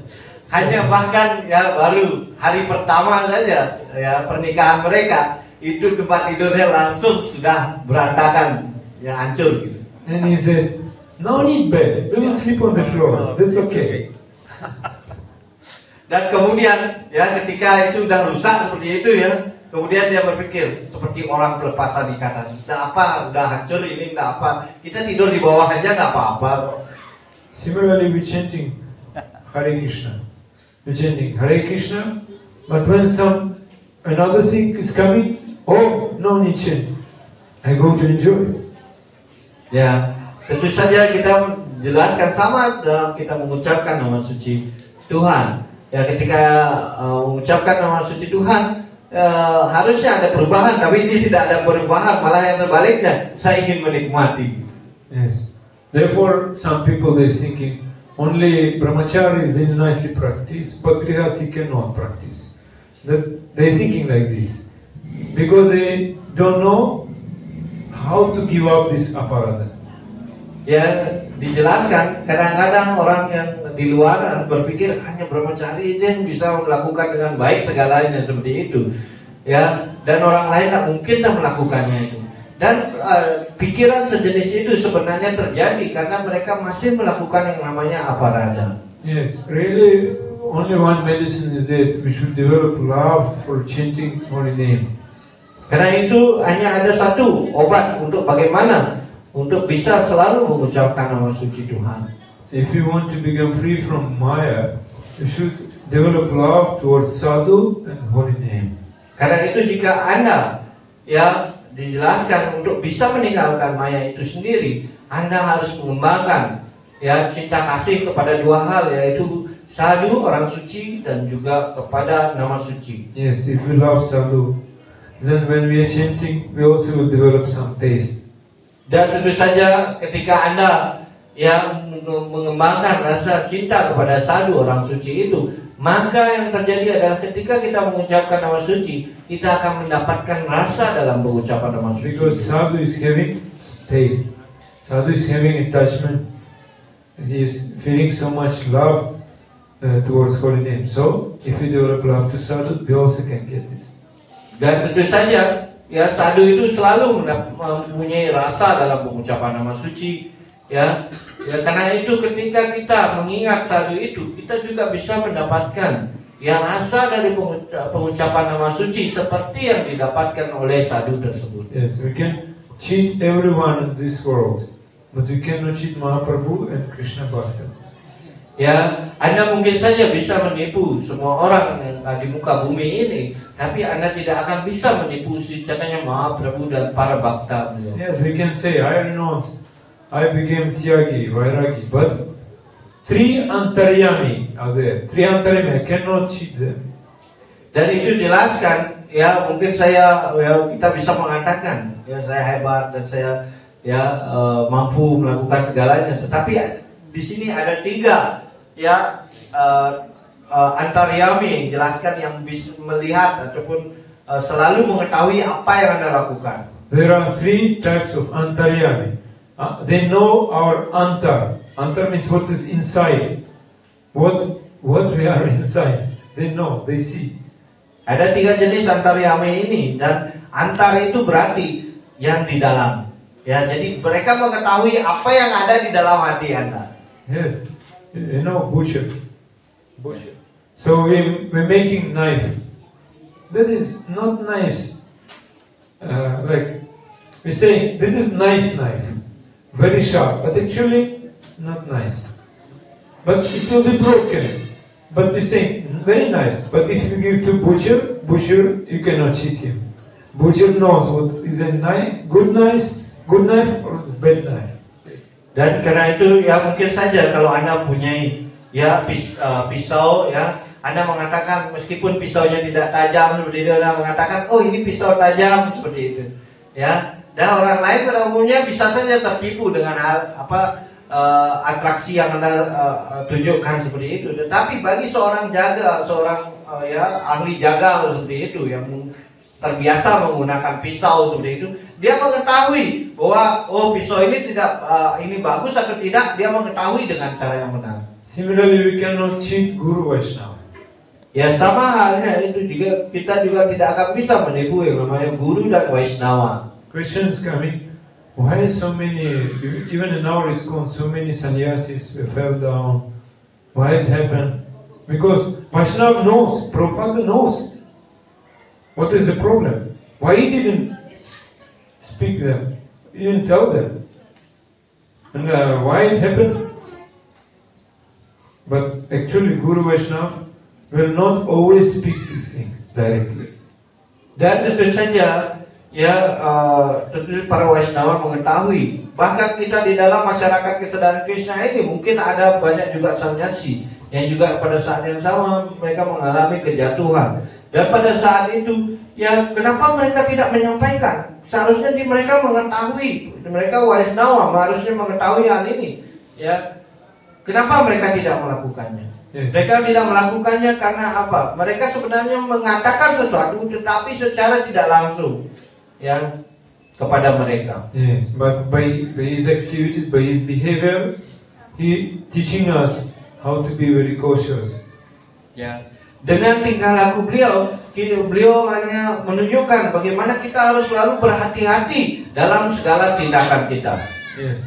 hanya bahkan ya baru hari pertama saja ya pernikahan mereka itu tempat tidurnya langsung sudah berantakan ya hancur gitu. And he said, No need bed, we will sleep on the floor. That's okay. Dan kemudian ya ketika itu udah rusak seperti itu ya, kemudian dia berpikir seperti orang pelepasan ikatan. Nah apa udah hancur ini nggak apa, kita tidur di bawah aja nggak apa-apa. Similarly, we chanting Hare Krishna. We chanting Hare Krishna, but when some another thing is coming, oh, no need chant. I go to enjoy. Ya, tentu saja kita jelaskan sama dalam kita mengucapkan nama suci Tuhan. Ya, ketika uh, mengucapkan nama suci Tuhan, uh, harusnya ada perubahan, tapi ini tidak ada perubahan, malah yang terbaliknya, saya ingin menikmati. Yes. Therefore, some people they thinking only brahmachari they nicely practice, but grihasti cannot practice. That they thinking like this because they don't know how to give up this aparada. Ya, dijelaskan kadang-kadang orang yang di luar berpikir hanya brahmacari aja yang bisa melakukan dengan baik segalanya seperti itu. Ya, dan orang lain tak mungkin tak melakukannya itu. Dan eh, pikiran sejenis itu sebenarnya terjadi karena mereka masih melakukan yang namanya aparada. Yes, really, only one medicine is that we should develop love for chanting holy name. Karena itu hanya ada satu obat untuk bagaimana untuk bisa selalu mengucapkan nama suci Tuhan. If you want to become free from Maya, you should develop love towards sadhu and holy name. Karena itu jika Anda ya dijelaskan untuk bisa meninggalkan maya itu sendiri, Anda harus mengembangkan ya cinta kasih kepada dua hal yaitu sadhu orang suci dan juga kepada nama suci. Yes, if we love sadhu, then when we are chanting, we also will develop some taste. Dan tentu saja ketika Anda yang mengembangkan rasa cinta kepada sadhu orang suci itu, maka yang terjadi adalah ketika kita mengucapkan nama suci, kita akan mendapatkan rasa dalam pengucapan nama suci. Because sadhu is having taste, sadhu is having attachment, he is feeling so much love uh, towards holy name. So, if we develop love to sadhu, we also can get this. Dan tentu saja ya sadhu itu selalu mempunyai rasa dalam pengucapan nama suci ya. Ya karena itu ketika kita mengingat sadhu itu kita juga bisa mendapatkan ya rasa dari penguca- pengucapan nama suci seperti yang didapatkan oleh sadhu tersebut. Yes, we can cheat everyone in this world, but we cannot cheat Mahaprabhu and Krishna Bhakta. Ya, Anda mungkin saja bisa menipu semua orang yang ada di muka bumi ini, tapi Anda tidak akan bisa menipu si katanya Mahaprabhu dan para bakta beliau. Yes, we can say, I renounced, I became Tyagi, Vairagi, but three Antaryami are there. Three Antaryami, I cannot cheat them. Dan itu jelaskan, ya mungkin saya, ya kita bisa mengatakan, ya saya hebat dan saya ya eh, mampu melakukan segalanya. Tetapi di sini ada tiga, ya eh, eh, antaryami, jelaskan yang bisa melihat ataupun eh, selalu mengetahui apa yang anda lakukan. There are three types of Antaryami. Uh, they know our Antar. Antar means what is inside. What, what we are inside. They know, they see. Ada tiga jenis antaryami ini dan antar itu berarti yang di dalam. Ya, jadi mereka mengetahui apa yang ada di dalam hati anda. Yes, you know, butcher. Butcher. So we, we're making knife. That is not nice uh, like we say, this is nice knife, very sharp, but actually not nice. But it will be broken. But we say, very nice, but if you give to butcher, butcher, you cannot cheat him. Butcher knows what is a knife, good knife, good knife or bad knife. Dan karena itu ya mungkin saja kalau anda punya ya pis- uh, pisau ya anda mengatakan meskipun pisaunya tidak tajam seperti itu anda mengatakan oh ini pisau tajam seperti itu ya dan orang lain pada umumnya bisa saja tertipu dengan hal apa uh, atraksi yang anda uh, tunjukkan seperti itu tetapi bagi seorang jaga seorang uh, ya ahli jagal seperti itu yang terbiasa menggunakan pisau seperti itu, dia mengetahui bahwa oh pisau ini tidak uh, ini bagus atau tidak, dia mengetahui dengan cara yang benar. Similarly, we cannot cheat Guru Vaishnava. Ya sama halnya itu juga kita juga tidak akan bisa menipu yang namanya guru dan Vaishnava. Questions coming. Why so many, even in our ISKCON, so many sannyasis fell down? Why it happened? Because Vaishnava knows, Prabhupada knows. What is the problem? Why he didn't speak them? He didn't tell them. And uh, why it happened? But actually, Guru Vaishnava will not always speak these things directly. Dan the saja ya uh, tentu para Vaishnava mengetahui bahkan kita di dalam masyarakat kesadaran Krishna ini mungkin ada banyak juga sanyasi yang juga pada saat yang sama mereka mengalami kejatuhan. Dan pada saat itu ya kenapa mereka tidak menyampaikan? Seharusnya di mereka mengetahui mereka Vaishnava harusnya mengetahui hal ini. Ya kenapa mereka tidak melakukannya? Yes. mereka tidak melakukannya karena apa? Mereka sebenarnya mengatakan sesuatu tetapi secara tidak langsung ya kepada mereka. Yes, but by, by his activities, by his behavior, he teaching us how to be very cautious. Ya. Dengan tingkah laku beliau, kini beliau hanya menunjukkan bagaimana kita harus selalu berhati-hati dalam segala tindakan kita. Yes.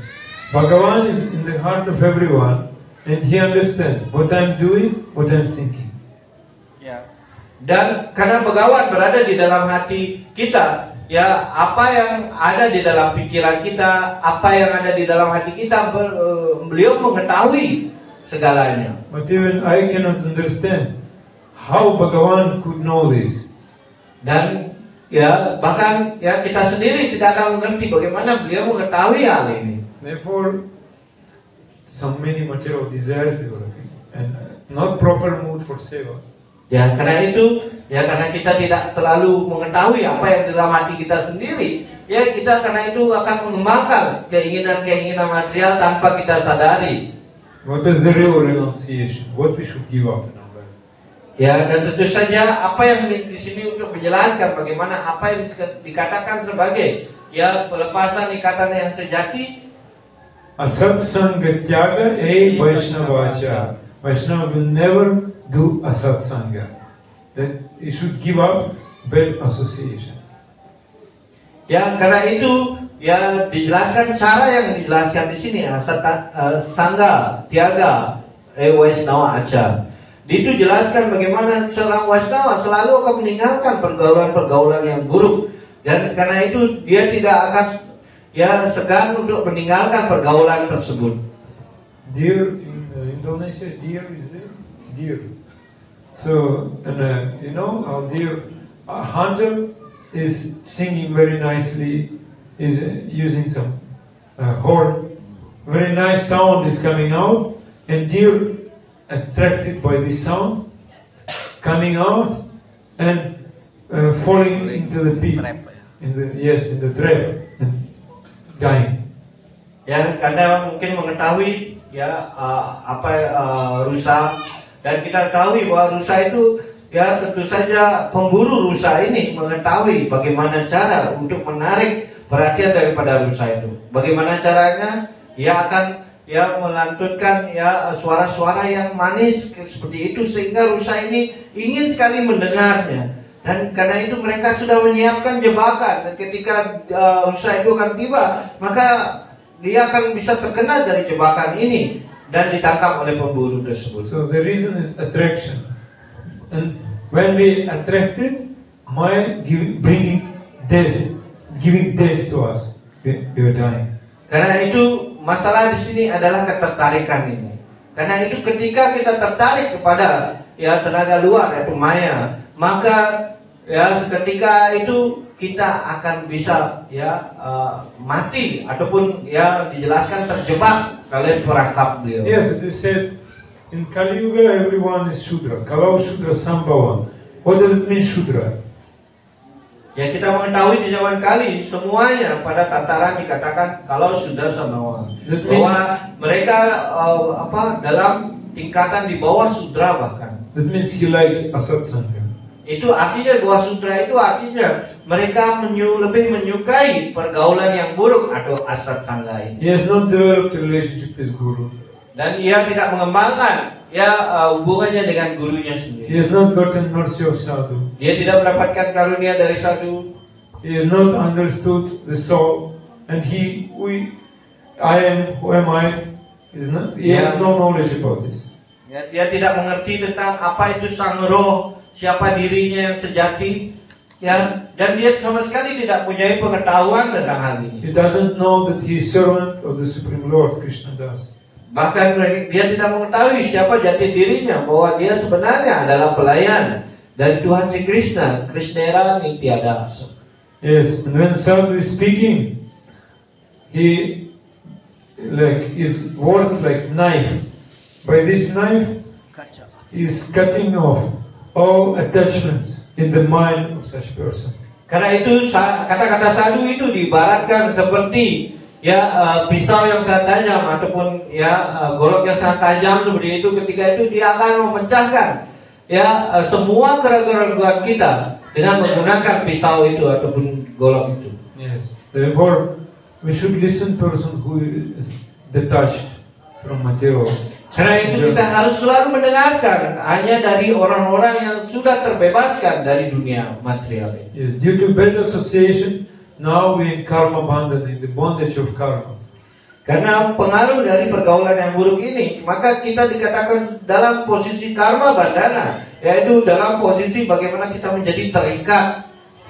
Bhagavan is in the heart of everyone and he understands what I'm doing, what I'm thinking. Ya. Dan karena Begawan berada di dalam hati kita, ya apa yang ada di dalam pikiran kita, apa yang ada di dalam hati kita, eh, beliau mengetahui segalanya. But even I cannot understand how Bhagavan could know this. Dan ya bahkan ya kita sendiri tidak akan mengerti bagaimana beliau mengetahui hal ini. Therefore, so many material desires developing and not proper mood for seva. Ya karena itu ya karena kita tidak selalu mengetahui apa yang dalam hati kita sendiri, ya kita karena itu akan mengembangkan keinginan-keinginan material tanpa kita sadari. Renunciation? We should give up? Ya dan tentu saja apa yang di, sini untuk menjelaskan bagaimana apa yang dikatakan sebagai ya pelepasan ikatan yang sejati Asatsanga tyaga e Vaishnavacha. Vaishnava will never do asatsanga. That he should give up bad association. Ya, karena itu ya dijelaskan cara yang dijelaskan di sini asata, eh, sangga, tiaga, eh Vaisnava aja. Di itu jelaskan bagaimana seorang Vaisnava selalu akan meninggalkan pergaulan-pergaulan yang buruk dan karena itu dia tidak akan ya segan untuk meninggalkan pergaulan tersebut. Deer in uh, Indonesia, deer is there? Deer. So, and uh, you know how deer, a hunter is singing very nicely, is uh, using some uh, horn. Very nice sound is coming out, and deer attracted by this sound, coming out and uh, falling into the pit. In the, yes, in the trap and dying. Ya, karena mungkin mengetahui ya uh, apa uh, dan kita ketahui bahwa rusa itu ya tentu saja pemburu rusa ini mengetahui bagaimana cara untuk menarik perhatian daripada rusa itu. Bagaimana caranya? Ia akan ya melantunkan ya suara-suara yang manis seperti itu sehingga rusa ini ingin sekali mendengarnya. Dan karena itu mereka sudah menyiapkan jebakan dan ketika uh, rusa itu akan tiba, maka dia akan bisa terkena dari jebakan ini dan ditangkap oleh pemburu tersebut. So the reason is attraction. And when we attracted, my give, bringing death giving death to us. We, we are dying. Karena itu masalah di sini adalah ketertarikan ini. Karena itu ketika kita tertarik kepada ya tenaga luar yaitu maya, maka ya seketika itu kita akan bisa ya eh, mati ataupun ya dijelaskan terjebak kalian perangkap beliau. Yes, it is said in Kali Yuga everyone is Shudra. Kalau Shudra Sambhavan. What does it mean Shudra? Ya kita mengetahui di zaman kali semuanya pada tataran dikatakan kalau sudah sama That bahwa mereka eh, apa dalam tingkatan di bawah sudra bahkan. That means he likes Asat Sangha. Itu artinya dua sudra itu artinya mereka menyu, lebih menyukai pergaulan yang buruk atau asat sangga ini. He has not developed a relationship with Guru. Dan ia tidak mengembangkan ya eh, hubungannya dengan gurunya He sendiri. has not gotten mercy of sadhu. Dia tidak mendapatkan karunia dari sadhu. He has not understood the soul. And he, we, I am, who am I? Is not, he has no knowledge about this. Ya, dia tidak mengerti tentang apa itu sang roh, siapa dirinya yang sejati. Ya, dan dia sama sekali tidak punya pengetahuan tentang hal ini. He doesn't know that he is servant of the Supreme Lord, Krishna Das. Bahkan dia tidak mengetahui siapa jati dirinya bahwa dia sebenarnya adalah pelayan dari Tuhan si Krishna, Krishnera Nitya Yes, and when sadhu is speaking, he like his words like knife. By this knife, he is cutting off all attachments in the mind of such person. Karena itu kata-kata sadhu itu diibaratkan seperti ya eh, pisau yang sangat tajam ataupun ya eh, golok yang sangat tajam seperti itu ketika itu dia akan memecahkan ya eh, semua keraguan-keraguan kita dengan menggunakan pisau itu ataupun golok itu. Yes. Therefore, we should listen person who is detached from material. Karena itu kita harus selalu mendengarkan hanya dari orang-orang yang sudah terbebaskan dari dunia material. Yes. Due to bad association, now we in karma bandhana, in the bondage of karma. Karena pengaruh dari pergaulan yang buruk ini, maka kita dikatakan dalam posisi karma bandana, yaitu dalam posisi bagaimana kita menjadi terikat.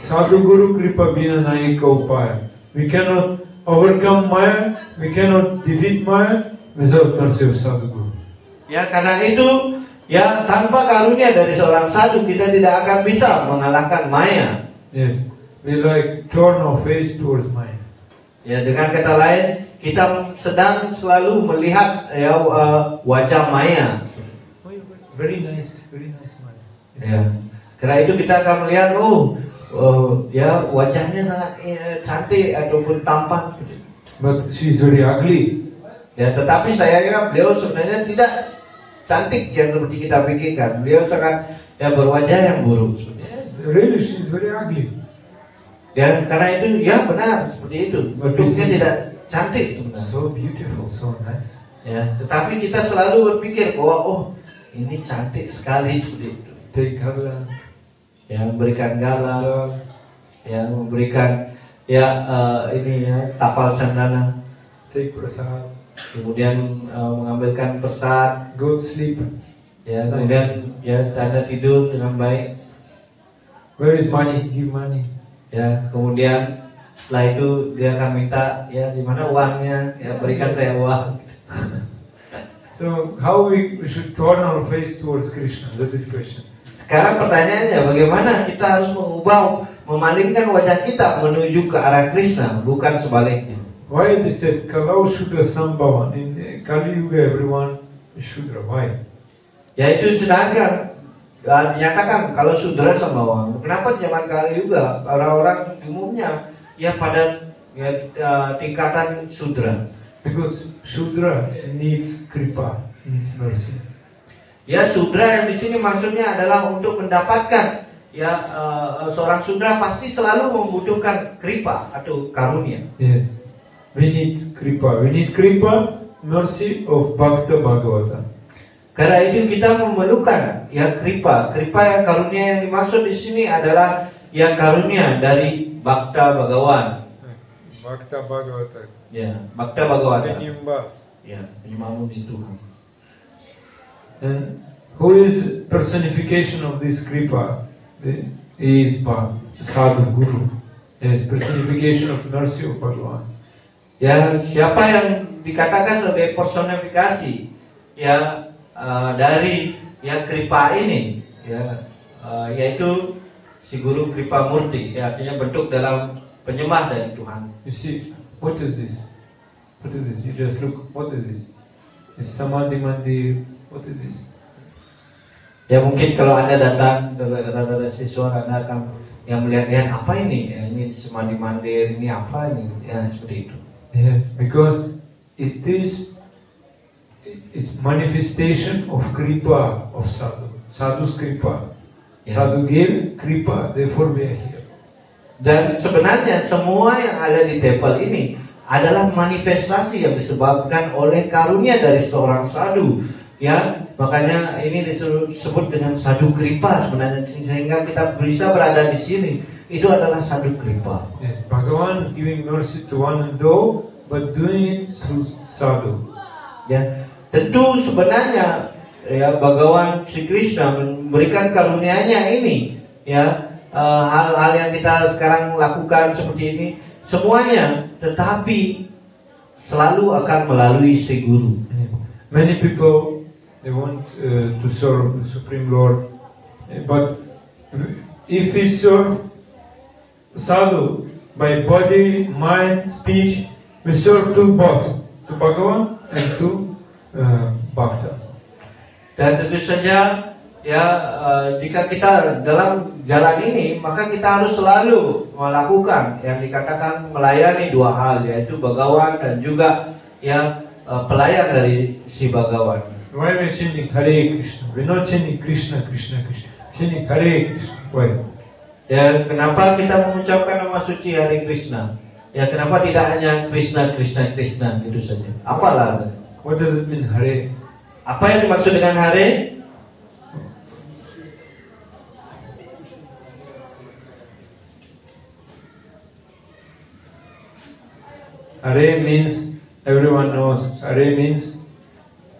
Sadhu Guru Kripa Bina Naika Upaya. We cannot overcome Maya, we cannot defeat Maya without mercy of Sadhu Guru. Ya, karena itu ya tanpa karunia dari seorang sadhu kita tidak akan bisa mengalahkan maya. Yes. We like turn our face towards Maya. Ya, dengan kata lain, kita sedang selalu melihat ya uh, wajah maya. Very nice, very nice Maya. Ya. Karena itu kita akan melihat, oh, oh, ya wajahnya sangat eh, cantik ataupun tampan. But she is very ugly. Ya, tetapi saya kira beliau sebenarnya tidak cantik yang seperti kita pikirkan. Beliau sangat ya berwajah yang buruk. Yes. Really, she is very ugly. Ya, karena itu ya benar seperti itu. Bentuknya tidak cantik sebenarnya. So beautiful, so nice. Ya, tetapi kita selalu berpikir bahwa oh ini cantik sekali seperti itu. Take garland, Yang memberikan galang, love, yang memberikan ya eh, ini ya tapal cendana, take prasad, kemudian eh, mengambilkan persat, go to sleep. ya kemudian ya tanda tidur dengan baik. Where is money? Give money. ya kemudian setelah itu dia akan minta ya di mana uangnya ya berikan saya uang So how we, we should turn our face towards Krishna? That is question. sekarang pertanyaannya bagaimana kita harus mengubah memalingkan wajah kita menuju ke arah Krishna bukan sebaliknya Why is said Kalau Shudra Sambhavan? In uh, Kali Yuga everyone is Shudra. Why? yaitu sedangkan uh, dinyatakan kalau sudra sambawang kenapa zaman kali juga orang-orang umumnya ya pada ya, uh, tingkatan sudra Because Shudra needs kripa, needs mercy. Ya sudra yang di sini maksudnya adalah untuk mendapatkan ya eh, seorang sudra pasti selalu membutuhkan kripa atau karunia. Yes. We need kripa. We need kripa, mercy of Bhakta Bhagavata. Karena itu kita memerlukan ya kripa. Kripa yang karunia yang dimaksud di sini adalah yang karunia dari Bhakta Bhagawan. Bhakta Bhagavata. Ya, Bhakta Bhagawata. Penyembah. Ya, penyembahmu di Tuhan. And who is personification of this kripa? He is Sadhu Guru. as personification of mercy of Bhagavan. Ya, siapa yang dikatakan sebagai personifikasi ya eh, dari ya kripa ini ya eh, yaitu si guru kripa murti ya artinya bentuk dalam penyembah dari Tuhan. You see, what is this? What is this? You just look, what is this? Is Samadhi Mandir? What is this? Ya mungkin kalau anda datang rada siswa anda akan yang melihat-lihat apa ini ya, ini semadi mandir ini apa ini ya seperti itu. Yes, because it is it's manifestation of kripa of sadhu. Sadhu's kripa. Yeah. Sadhu gave kripa, therefore we are here. Dan sebenarnya semua yang ada di temple ini adalah manifestasi yang disebabkan oleh karunia dari seorang sadhu. Ya, makanya ini disebut dengan sadhu kripa sebenarnya sehingga kita bisa berada di sini. Itu adalah sadhu kripa. Yes, Bhagavan is giving mercy to one and all, but doing it through sadhu. Ya, tentu sebenarnya ya Bhagawan Sri Krishna memberikan karunia-Nya ini ya eh, hal-hal yang kita sekarang lakukan seperti ini semuanya tetapi selalu akan melalui si guru. Many people they want uh, to serve the Supreme Lord, eh, but if we serve sadhu by body, mind, speech, we serve to both, to Bhagavan and to uh, Bhakta. Dan tentu saja ya eh, jika kita dalam jalan ini maka kita harus selalu melakukan yang dikatakan melayani dua hal yaitu Bhagawan dan juga ya eh, pelayan dari si Bhagawan. Why we chanting Hare Krishna? We not chanting Krishna, Krishna, Krishna. Chanting Hare Krishna. Why? Ya, kenapa kita mengucapkan nama suci Hari Krishna? Ya, kenapa tidak hanya Krishna, Krishna, Krishna gitu saja? Apalah? What does it mean Hare? Apa yang dimaksud dengan Hare? Hare means everyone knows. Hare means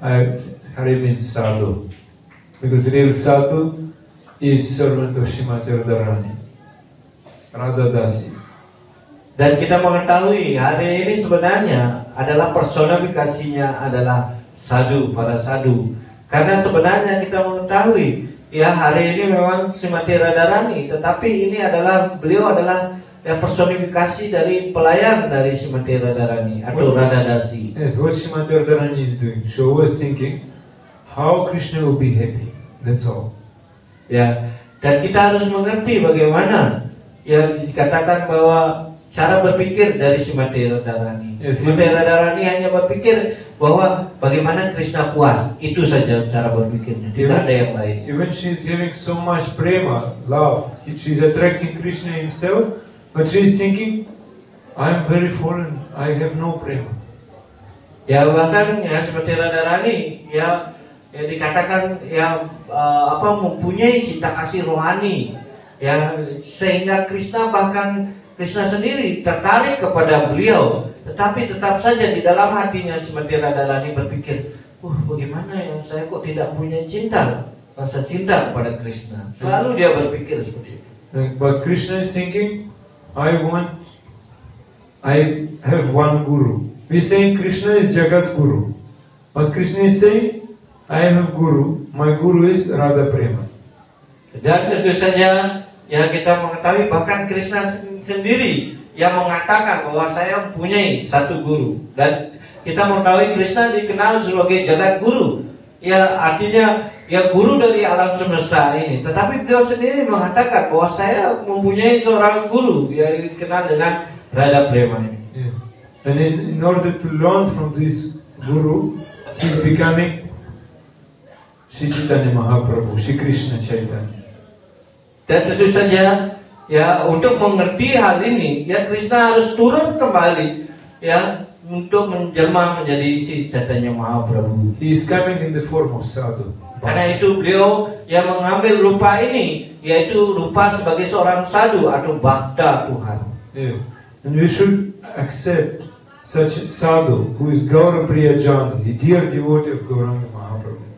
uh, Hare means sadhu, because real sadhu servant of Shrimati Radharani, Radha Dasi. Dan kita mengetahui hari ini sebenarnya adalah personifikasinya adalah sadu para sadu. Karena sebenarnya kita mengetahui ya hari ini memang Srimati Radharani, tetapi ini adalah beliau adalah ya personifikasi dari pelayan dari Srimati Radharani atau Radhadasi. Yes, what Shrimati Radharani is doing. She always thinking how Krishna will be happy. That's all. Ya, dan kita harus mengerti bagaimana yang dikatakan bahwa cara berpikir dari Srimati Radharani. Yes, Srimati ini- Radharani hanya berpikir bahwa bagaimana Krishna puas. Itu saja cara berpikirnya. Tidak ada yang lain. Even she is giving so much prema, love. She is attracting Krishna himself, but she is thinking, I am very fallen. I have no prema. Ya bahkan ya seperti Radharani ya ya dikatakan ya eh, apa mempunyai cinta kasih rohani ya sehingga Krishna bahkan Krishna sendiri tertarik kepada beliau tetapi tetap saja di dalam hatinya seperti Radharani berpikir uh bagaimana ya saya kok tidak punya cinta rasa cinta kepada Krishna selalu dia berpikir seperti itu But Krishna is thinking, I want, I have one guru. We saying Krishna is Jagat Guru. But Krishna is saying, I have guru. My guru is Radha Prema. Dan tentu saja ya kita mengetahui bahkan Krishna sen- sendiri yang mengatakan bahwa saya mempunyai satu guru dan kita mengetahui Krishna dikenal sebagai jagat guru. Ya artinya ya guru dari alam semesta ini. Tetapi beliau sendiri mengatakan bahwa saya mempunyai seorang guru yang dikenal dengan Radha Prema ini. Yeah. And in, in order to learn from this guru, he is becoming Sri Chaitanya Mahaprabhu, Sri Krishna Chaitanya. Dan tentu saja ya untuk mengerti hal ini ya Krishna harus turun kembali ya untuk menjelma menjadi si Chaitanya Mahaprabhu. He is coming in the form of sadhu. Karena itu beliau yang mengambil rupa ini yaitu rupa sebagai seorang sadhu atau bakta Tuhan. Yes. And we should accept such sadhu who is Gaura Priya Jan, the dear devotee of Gauranga.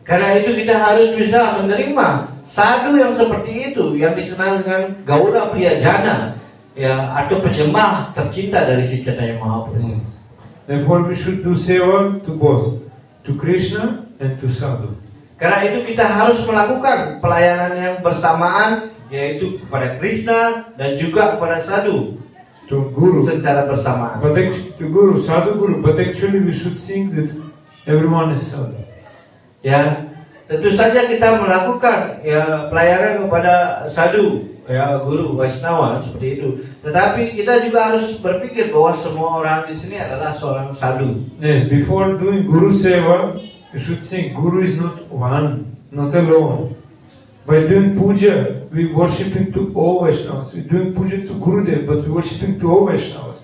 Karena itu kita harus bisa menerima sadhu yang seperti itu yang dikenal dengan Gaura Priyajana ya atau penyembah tercinta dari si Chaitanya Mahaprabhu. Therefore, we should do seva to both, to Krishna and to Sadhu. Karena itu kita harus melakukan pelayanan yang bersamaan yaitu kepada Krishna dan juga kepada sadhu To Guru. secara bersamaan. But actually, to Guru, Sadhu Guru, but actually we should think that everyone is Sadhu. Ya, tentu saja kita melakukan ya pelayanan kepada sadhu, ya guru Vaishnava seperti itu. Tetapi kita juga harus berpikir bahwa semua orang di sini adalah seorang sadhu. Yes, before doing Guru Seva, you should think Guru is not one, not alone. By doing puja, we worshiping to all Vaishnavas. We doing puja to Gurudev, but we worshiping to all Vaishnavas.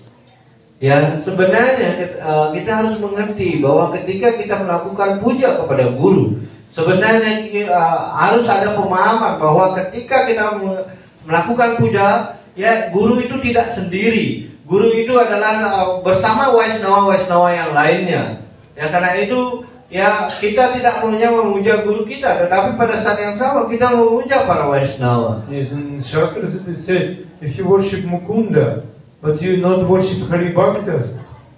Ya, sebenarnya eh, kita harus mengerti bahwa ketika kita melakukan puja kepada guru, sebenarnya eh, harus ada pemahaman bahwa ketika kita me- melakukan puja, ya guru itu tidak sendiri. Guru itu adalah eh, bersama Vaishnava-Vaishnava yang lainnya. Ya karena itu ya kita tidak hanya memuja guru kita, tetapi pada saat yang sama kita memuja para Vaishnava. Yes, it is said, if you worship Mukunda, but you not worship Hari Bhaktas,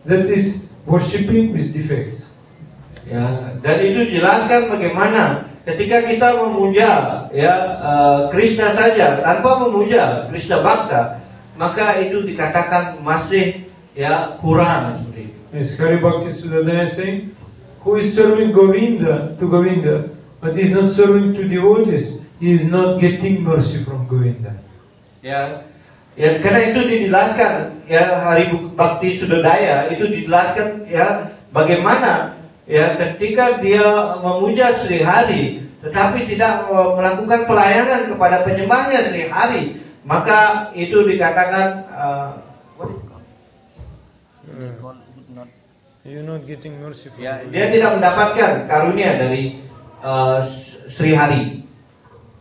that is worshipping with defects. Ya, dan itu jelaskan bagaimana ketika kita memuja ya eh, Krishna saja tanpa memuja Krishna Bhakta, maka itu dikatakan masih ya kurang seperti itu. Yes, Hari Bhakti Sudadaya saying, who is serving Govinda to Govinda, but is not serving to devotees, he is not getting mercy from Govinda. Ya, ya karena itu dijelaskan ya Hari Bakti Sudodaya itu dijelaskan ya bagaimana ya ketika dia memuja Sri Hari tetapi tidak melakukan pelayanan kepada penyembahnya Sri Hari maka itu dikatakan eh, what is it called? You're not getting mercy from ya dia tidak mendapatkan karunia dari eh, Sri Hari.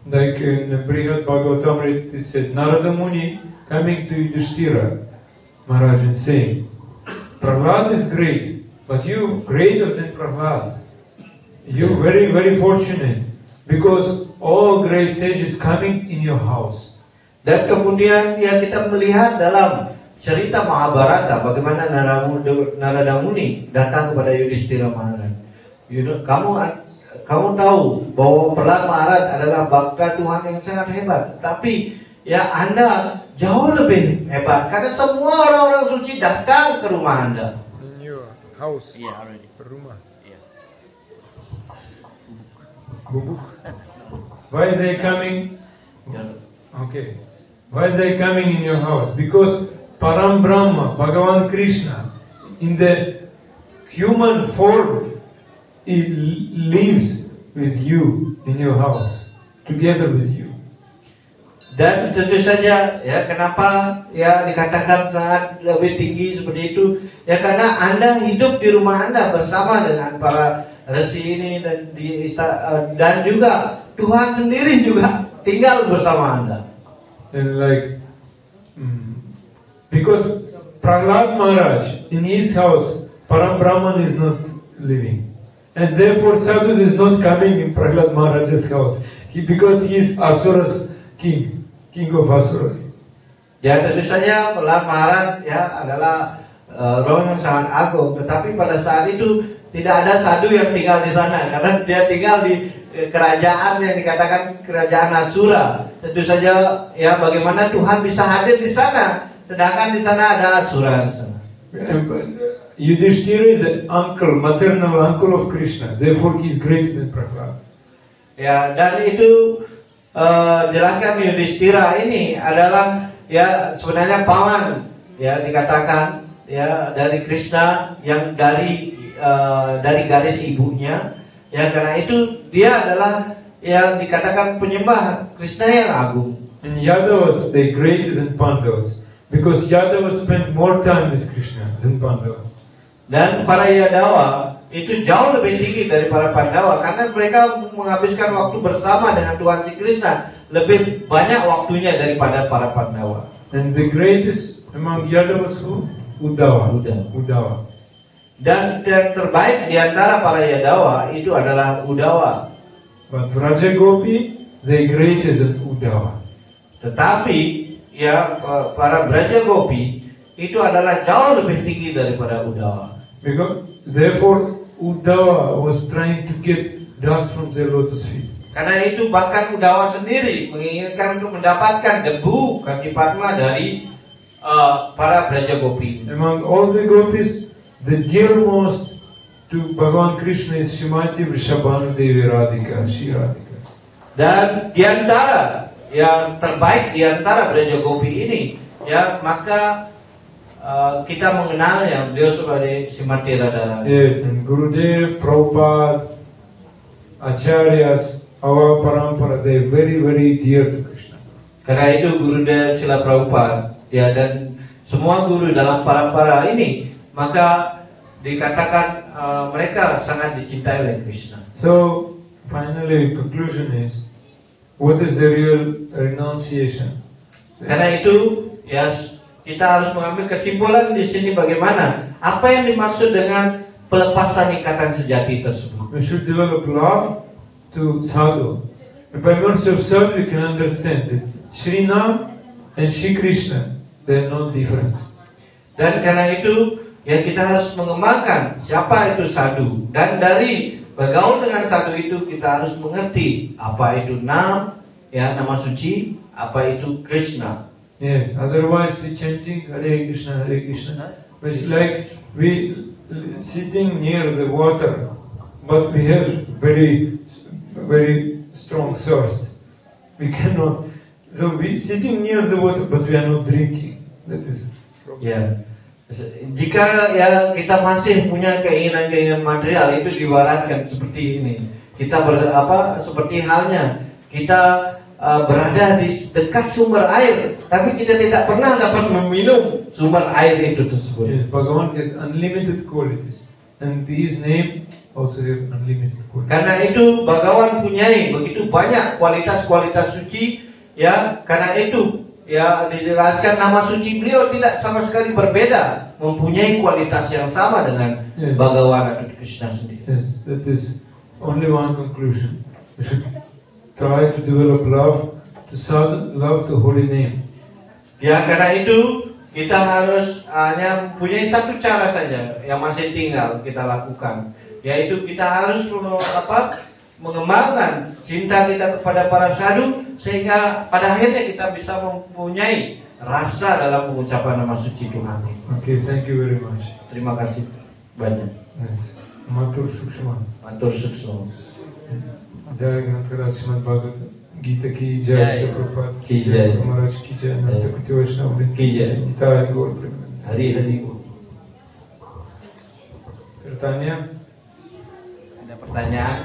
Like in the Brihad Bhagavatamrita, it is said, Narada Muni coming to Yudhishthira, Maharaj and saying, Prahlad is great, but you greater than Prahlad. You very, very fortunate, because all great sages coming in your house. Dan kemudian ya kita melihat dalam cerita Mahabharata bagaimana Narada Muni datang kepada Yudhishthira Maharaj. Kamu kamu tahu bahwa Prahlad Maharaj adalah bakta Tuhan yang sangat hebat, tapi ya Anda jauh lebih hebat karena semua orang-orang suci datang ke rumah Anda. In your house, Yeah, already. rumah. Yeah. Bubuk. Why is they coming? Ya. Okay. Why is they coming in your house? Because Param Brahma, Bhagavan Krishna, in the human form, he lives with you in your house, together with you. Dan tentu saja ya kenapa ya dikatakan sangat lebih tinggi seperti itu ya karena anda hidup di rumah anda bersama dengan para resi ini dan di eh, dan juga Tuhan sendiri juga tinggal bersama anda. And like, mm, because Prahlad Maharaj, in his house, Param Brahman is not living. And therefore Sadhus is not coming in Prahlad Maharaj's house. He, because he is Asura's king, king of Asuras. Ya tentu saja Prahlad Maharaj ya adalah eh, roh yang sangat agung, tetapi pada saat itu tidak ada sadu yang tinggal di sana karena dia tinggal di eh, kerajaan yang dikatakan kerajaan Asura. Tentu saja ya bagaimana Tuhan bisa hadir di sana, sedangkan di sana ada Asura. uh, Yudhishthira is an uncle, maternal uncle of Krishna. Therefore he is greater than Prahlad. Ya dan itu eh, jelaskan Yudhistira ini adalah ya sebenarnya paman ya dikatakan ya dari Krishna yang dari eh, dari garis ibunya ya karena itu dia adalah yang dikatakan penyembah Krishna yang agung And Yadavas, they greater than Pandavas. Because Yadavas spent more time with Krishna than Pandavas. dan para Yadawa itu jauh lebih tinggi dari para Pandawa karena mereka menghabiskan waktu bersama dengan Tuhan Sri Krishna lebih banyak waktunya daripada para Pandawa. And the greatest among Yadavas who? Uddhava. Uddhava. Uddhava. Dan yang terbaik di antara para Yadawa itu adalah Udawa. But Raja Gopi, they greater than Uddhava. Tetapi ya para Braja Gopi itu adalah jauh lebih tinggi daripada Udawa. Because therefore Uddhava was trying to get dust from their lotus feet. Karena itu bahkan Udawa sendiri menginginkan untuk mendapatkan debu kaki Padma dari eh, para Braja Gopi. Among all the gopis, the dearmost to Bhagavan Krishna is Shrimati Vrishabhanu Devi Radhika, Shri Radhika. Dan di antara yang terbaik di antara Braja Gopi ini, ya maka uh, kita mengenalnya beliau sebagai Simati Radharani. Yes, and Gurudev, Prabhupada, Acharyas, our parampara, they are very, very dear to Krishna. Karena itu Gurudev Sila Prabhupada ya dan semua guru dalam parampara ini maka dikatakan uh, mereka sangat dicintai oleh Krishna. So, finally, conclusion is, what is the real renunciation? Karena itu ya kita harus mengambil kesimpulan di sini bagaimana apa yang dimaksud dengan pelepasan ikatan sejati tersebut. We should develop love to sadhu. And by mercy of sadhu, you can understand that Sri Nam and Sri Krishna, they are not different. Dan karena itu ya kita harus mengembangkan siapa itu sadhu dan dari bergaul dengan sadhu itu kita harus mengerti apa itu nam ya nama suci apa itu Krishna. Yes, otherwise we chanting Hare Krishna, Hare Krishna. It's like we sitting near the water, but we have very, very strong thirst. We cannot. So we sitting near the water, but we are not drinking. That is. Ya. Jika ya kita masih punya keinginan-keinginan material itu diwaratkan seperti ini. Kita ber, apa seperti halnya kita uh, berada di dekat sumber air, tapi kita tidak pernah dapat meminum sumber air itu tersebut. Yes, Bhagavan has unlimited qualities, and his name also have unlimited qualities. Karena itu Bagawan punyai begitu banyak kualitas-kualitas suci ya karena itu ya dijelaskan nama suci beliau tidak sama sekali berbeda mempunyai kualitas yang sama dengan Yes. Bagawan atau Krishna sendiri. Yes, that is only one conclusion. Try to develop love to sadhu, love to holy name. Ya karena itu kita harus hanya punya satu cara saja yang masih tinggal kita lakukan yaitu kita harus apa mengembangkan cinta kita kepada para sadhu sehingga pada akhirnya kita bisa mempunyai rasa dalam pengucapan nama suci Tuhan ini. Okay, thank you very much. Terima kasih banyak. Yes. Matur Sukshma. Matur. Bhagavat Gita ki Jai. Jai Shri Prabhupada Ki Jai. Maharaj ki Jai Nanda Kuti Vaishnava Ki Jai. Nitai Gaur Premanand. Hari hari Pertanyaan? ada pertanyaan?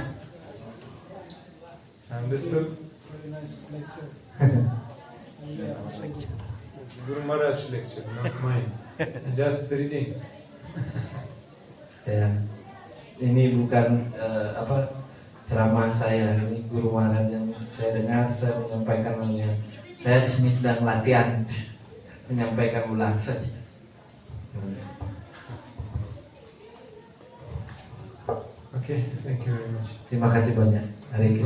Understood? Guru Maharaj lecture, not mine. Just reading. Ya, ini bukan eh, apa ceramah saya, ini guru Maharaj yang saya dengar saya menyampaikan hanya saya di sini sedang latihan menyampaikan ulang saja. Okay, thank you very much. Terima kasih banyak. Hari.